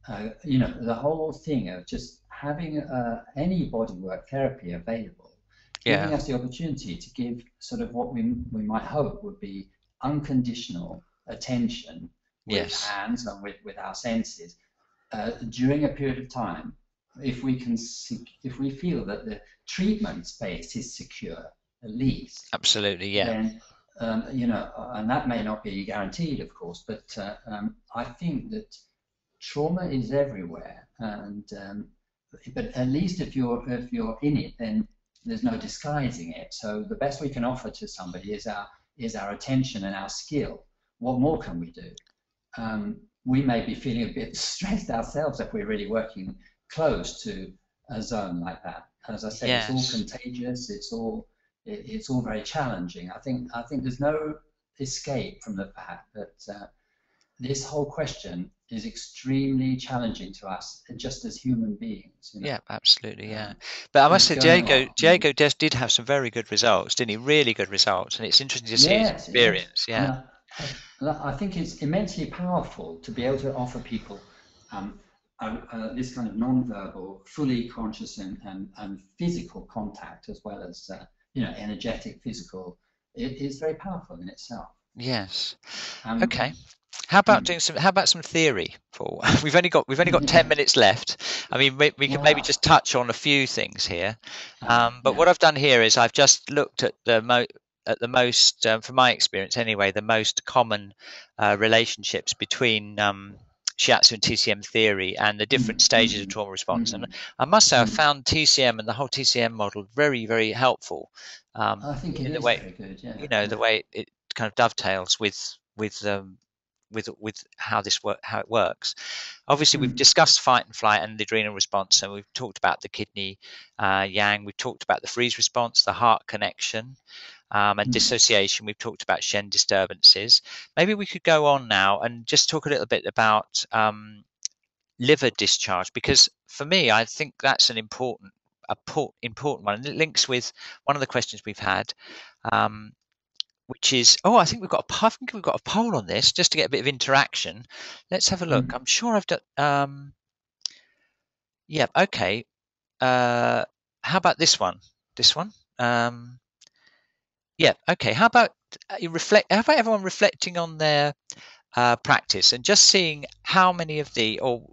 uh, you know, the whole thing of just having uh, any bodywork therapy available, yeah. giving us the opportunity to give sort of what we, we might hope would be unconditional attention with yes. hands and with, with our senses uh, during a period of time, if we can, if we feel that the treatment space is secure, at least. Absolutely, yeah. Then um, you know, and that may not be guaranteed, of course, but uh, um, I think that trauma is everywhere, and um, but at least if you're if you're in it, then there's no disguising it. So the best we can offer to somebody is our is our attention and our skill. What more can we do? Um, we may be feeling a bit <laughs> stressed ourselves if we're really working close to a zone like that. As I said, yes. it's all contagious. It's all it, it's all very challenging. I think I think there's no escape from the fact that uh, this whole question is extremely challenging to us just as human beings. You know? Yeah, absolutely. Yeah, but I must say, Diego on. Diego did have some very good results, didn't he? Really good results, and it's interesting to see yes, his experience. Yeah, I, I, think it's immensely powerful to be able to offer people um, uh, uh, this kind of non-verbal, fully conscious and, and, and physical contact, as well as uh, you know energetic, physical. It is very powerful in itself. Yes. Um, okay. How about hmm. doing some? How about some theory, Paul? <laughs> We've only got we've only got ten minutes left. I mean, we, we can maybe just touch on a few things here. Um, but yeah. what I've done here is I've just looked at the mo- at the most, um, from my experience anyway, the most common uh, relationships between um, shiatsu and TCM theory and the different stages of trauma response. And I must say, I found TCM and the whole TCM model very, very helpful. Um, I think in the way, good, yeah. you know, the way it kind of dovetails with with um, with with how this work how it works. Obviously, we've discussed fight and flight and the adrenal response, and we've talked about the kidney uh, yang. We've talked about the freeze response, the heart connection, um, and mm. dissociation. We've talked about Shen disturbances. Maybe we could go on now and just talk a little bit about um, liver discharge, because for me, I think that's an important a important one, and it links with one of the questions we've had. Um, which is oh I think we've got a I think we've got a poll on this just to get a bit of interaction. Let's have a look. Mm. I'm sure I've done. Um, yeah. Okay. Uh, how about this one? This one. Um, yeah. Okay. How about uh, you reflect? How about everyone reflecting on their uh, practice and just seeing how many of the or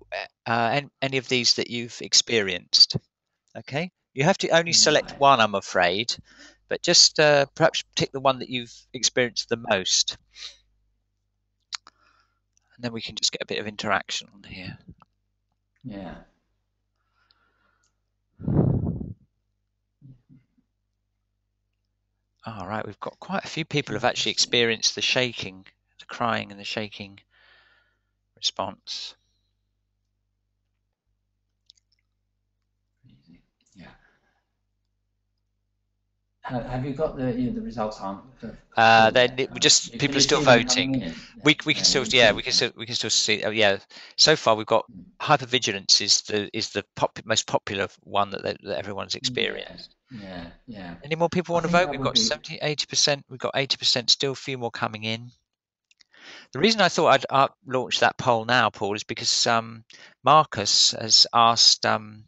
uh, any of these that you've experienced? Okay. You have to only select one, I'm afraid but just uh, perhaps pick the one that you've experienced the most. And then we can just get a bit of interaction on here. Yeah. All right, we've got quite a few people who've actually experienced the shaking, the crying and the shaking response. Have you got the you know, the results on? Uh, then we just people are still voting. We we can still yeah we can still we can still see oh, yeah. So far we've got mm. hypervigilance is the is the pop, most popular one that, that everyone's experienced. Yeah, yeah. Any more people want to vote? We've got be... 70, 80 percent. We've got eighty percent still. A few more coming in. The reason I thought I'd uh, launch that poll now, Paul, is because um, Marcus has asked. Um,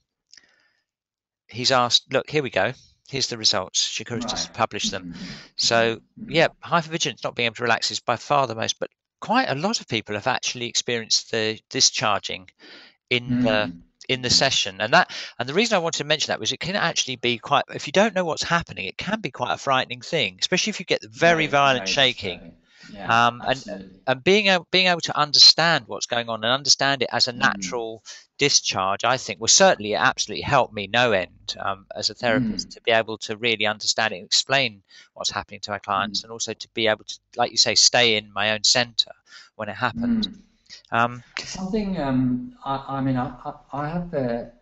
he's asked. Look, here we go here's the results. Shikura's right. just published them. Mm-hmm. So mm-hmm. yeah, hypervigilance, not being able to relax, is by far the most. But quite a lot of people have actually experienced the discharging in mm. the in the session and that and the reason i wanted to mention that was it can actually be quite if you don't know what's happening it can be quite a frightening thing especially if you get very violent shaking yeah, um, and and being able being able to understand what's going on and understand it as a mm. natural mm. discharge, I think, will certainly absolutely help me no end um, as a therapist mm. to be able to really understand it and explain what's happening to my clients, mm. and also to be able to, like you say, stay in my own center when it happened. Um, Something um, I, I, mean, I, I have a,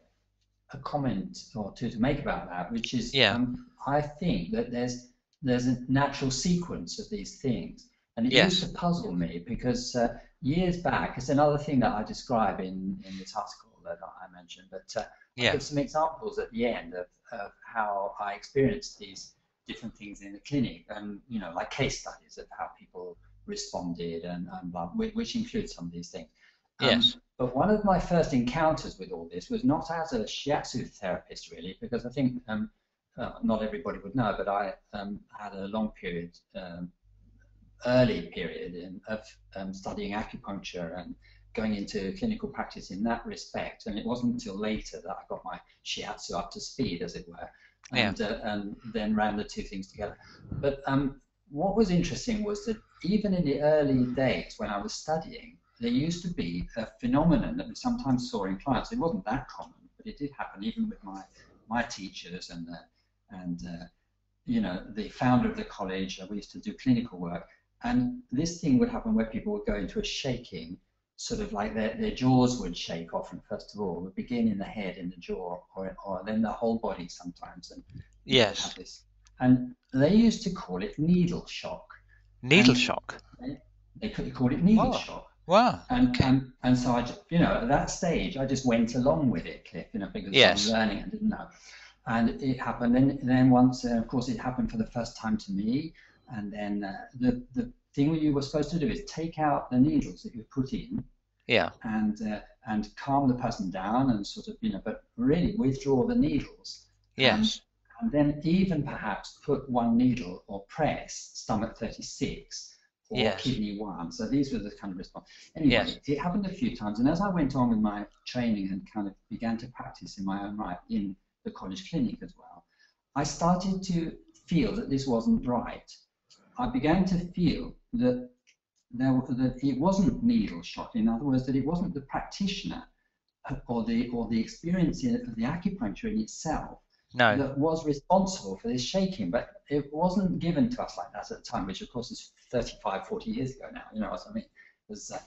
a, comment or two to make about that, which is yeah. Um, I think that there's there's a natural sequence of these things and it yes. used to puzzle me because uh, years back, it's another thing that I describe in, in this article that I mentioned, but uh, yeah. I give some examples at the end of, of how I experienced these different things in the clinic and, you know, like case studies of how people responded and, and which includes some of these things. Um, yes. But one of my first encounters with all this was not as a shiatsu therapist, really, because I think um, uh, not everybody would know, but I um, had a long period um, early period in, of um, studying acupuncture and going into clinical practice in that respect. And it wasn't until later that I got my shiatsu up to speed, as it were, and, yeah. uh, and then ran the two things together. But um, what was interesting was that even in the early days when I was studying, there used to be a phenomenon that we sometimes saw in clients. It wasn't that common, but it did happen even with my my teachers and uh, and uh, you know the founder of the college. We used to do clinical work, and this thing would happen where people would go into a shaking, sort of like their, their jaws would shake often, first of all, it would begin in the head, in the jaw, or, or then the whole body sometimes. And yes. This. And they used to call it needle shock. Needle and shock? They, they called it needle oh. shock. Wow. And, okay. and and so I, you know, at that stage, I just went along with it, Cliff, you know, because yes. I was learning and didn't know. And it happened. And then once, uh, of course, it happened for the first time to me. And then uh, the the thing you were supposed to do is take out the needles that you put in. Yeah. And uh, and calm the person down and sort of, you know, but really withdraw the needles. Yes. And, then even perhaps put one needle or press stomach 36 or yes. kidney one. So these were the kind of response. Anyway, yes. it happened a few times, and as I went on with my training and kind of began to practice in my own right in the college clinic as well, I started to feel that this wasn't right. I began to feel that there that it wasn't needle shock. In other words, that it wasn't the practitioner uh, or the or the experience of the acupuncture in itself no. that was responsible for this shaking, but it wasn't given to us like that at the time, which of course is 35, 40 years ago now. You know what I mean? Was, uh,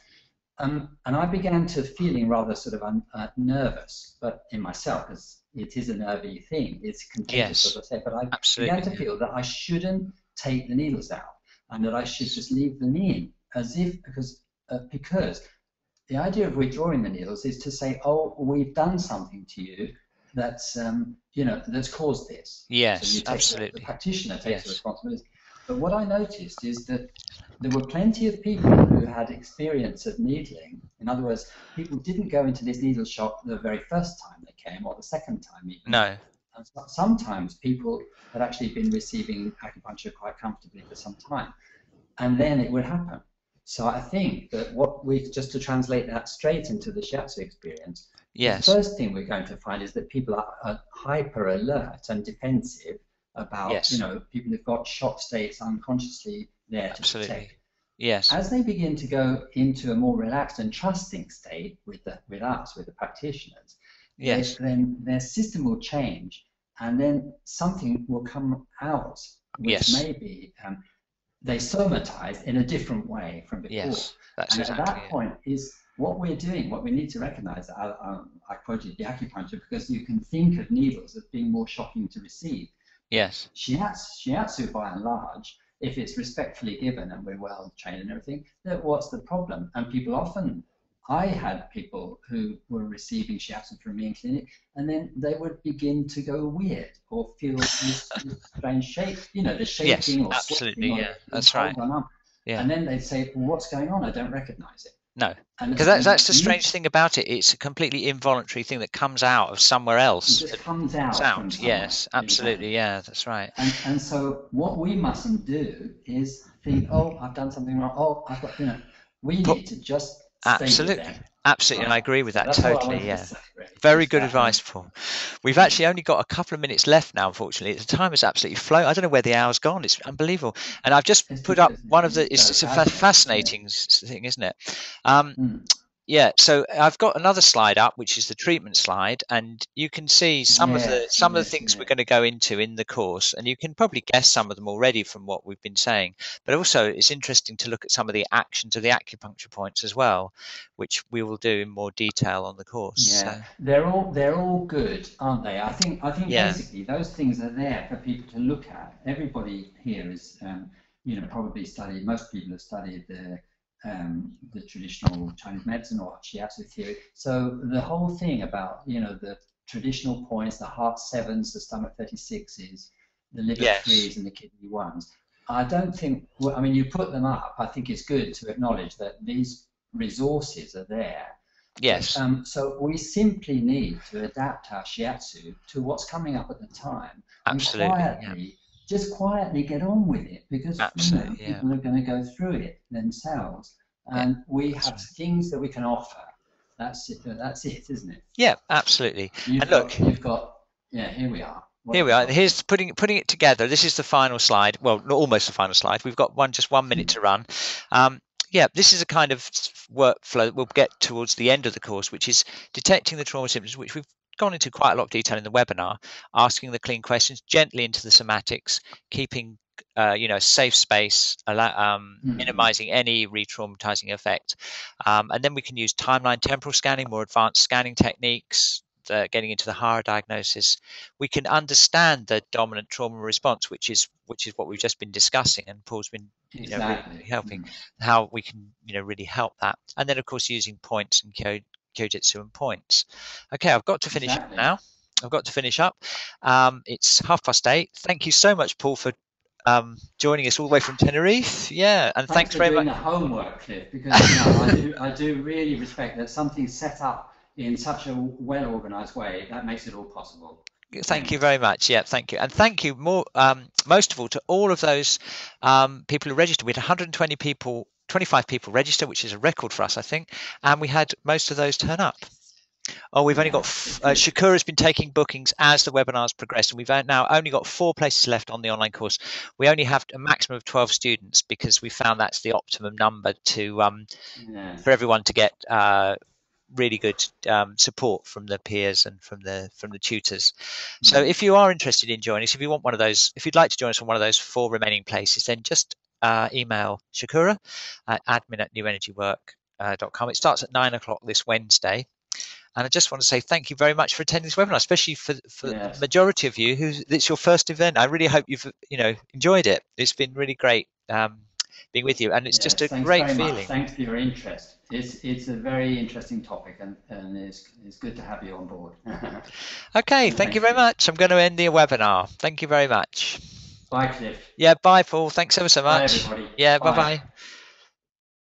um, and I began to feeling rather sort of un, uh, nervous, but in myself, because it is a nervy thing. It's contagious, yes, as I say. But I absolutely. began to feel that I shouldn't take the needles out, and that I should just leave them in, as if because uh, because the idea of withdrawing the needles is to say, oh, we've done something to you that's um, you know that's caused this. Yes, so absolutely. The, the practitioner takes yes. the responsibility. But what I noticed is that there were plenty of people who had experience of needling. In other words, people didn't go into this needle shock the very first time they came, or the second time even. No. And sometimes people had actually been receiving acupuncture quite comfortably for some time, and then it would happen. So I think that what we just to translate that straight into the shiatsu experience, yes. the first thing we're going to find is that people are, are hyper alert and defensive about yes. you know people who've got shock states unconsciously there to Absolutely. protect. Yes. As they begin to go into a more relaxed and trusting state with the, with us, with the practitioners, yes. they, then their system will change, and then something will come out which yes. may be um, they somatize in a different way from before. Yes, that's and exactly at that it. point is what we're doing, what we need to recognize. I, I, I quoted the acupuncture because you can think of needles as being more shocking to receive. Yes. Shiatsu, shiatsu by and large, if it's respectfully given and we're well trained and everything, then what's the problem? And people often, I had people who were receiving shiatsu from me in clinic, and then they would begin to go weird or feel strange shape, you know, the shaking yes, or absolutely, yeah, that's right. Yeah. And then they'd say, well, what's going on? I don't recognize it. No, because that's, that's the strange thing about it. It's a completely involuntary thing that comes out of somewhere else. It just comes out. Out, yes, absolutely, yeah, that's right. And, and so what we mustn't do is think, oh, I've done something wrong. Oh, I've got, you know, we need to just absolutely, absolutely, and I agree with that so totally. Yeah, say, really. very good advice, Paul. We've actually only got a couple of minutes left now. Unfortunately, the time has absolutely flown. I don't know where the hour's gone. It's unbelievable. And I've just put up one of the. it's It's, a fascinating, fascinating thing, isn't it? Um, Mm. Yeah. So I've got another slide up, which is the treatment slide, and you can see some of the some of the things we're going to go into in the course, and you can probably guess some of them already from what we've been saying. But also, it's interesting to look at some of the actions of the acupuncture points as well, which we will do in more detail on the course. Yeah, So, they're all they're all good, aren't they? I think I think Yeah. basically those things are there for people to look at. Everybody here is, um, you know, probably studied. Most people have studied the um, the traditional Chinese medicine or shiatsu theory. So the whole thing about you know the traditional points, the heart sevens, the stomach thirty sixes, the liver Yes. threes, and the kidney ones. I don't think. Well, I mean, you put them up. I think it's good to acknowledge that these resources are there. yes. Um, so we simply need to adapt our shiatsu to what's coming up at the time. Absolutely, And quietly, just quietly get on with it because you know, yeah. people are going to go through it themselves. And we have right. things that we can offer. That's it. That's it, isn't it? Yeah, absolutely. You've And got, look- you've got. Yeah, here we are. What Here we are. Here's putting putting it together. This is the final slide. Well, not almost the final slide. We've got one just one minute to run. Um, yeah, this is a kind of workflow that we'll get towards the end of the course, which is detecting the trauma symptoms, which we've gone into quite a lot of detail in the webinar. Asking the clean questions gently into the somatics, keeping uh, you know safe space, allow, um, Mhm. minimizing any re-traumatizing effect, um, and then we can use timeline temporal scanning, more advanced scanning techniques, uh, getting into the hara diagnosis, we can understand the dominant trauma response, which is which is what we've just been discussing, and Paul's been you exactly. know really helping mm. how we can you know really help that, and then of course using points and kyojitsu and points. Okay, I've got to finish exactly. now. I've got to finish up. Um, it's half past eight. Thank you so much, Paul, for um, joining us all the way from Tenerife. Yeah, and thanks, thanks very much. the homework, Cliff, because you know, I, do, I do really respect that something set up in such a well organised way that makes it all possible. Thank you very much. Yeah, thank you, and thank you more, um, most of all, to all of those um, people who registered. We had 120 people, 25 people register, which is a record for us, I think, and we had most of those turn up. Oh, we've only got uh, Shakura's been taking bookings as the webinars progress, and we've now only got four places left on the online course. We only have a maximum of twelve students because we found that's the optimum number to um, yeah. for everyone to get uh, really good um, support from the peers and from the from the tutors. So mm. if you are interested in joining us, if you want one of those, if you'd like to join us on one of those four remaining places, then just uh, email Shakura at admin at newenergywork.com. Uh, dot com. it starts at nine o'clock this Wednesday. And I just want to say thank you very much for attending this webinar, especially for, for yes. the majority of you who it's your first event. I really hope you've you know enjoyed it. It's been really great um, being with you, and it's yes, just a great feeling. Much. Thanks for your interest. It's it's a very interesting topic, and, and it's, it's good to have you on board. <laughs> okay, thank you very much. I'm going to end the webinar. Thank you very much. Bye, Cliff. Yeah, bye, Paul. Thanks ever so much. Bye, everybody. Yeah, bye bye.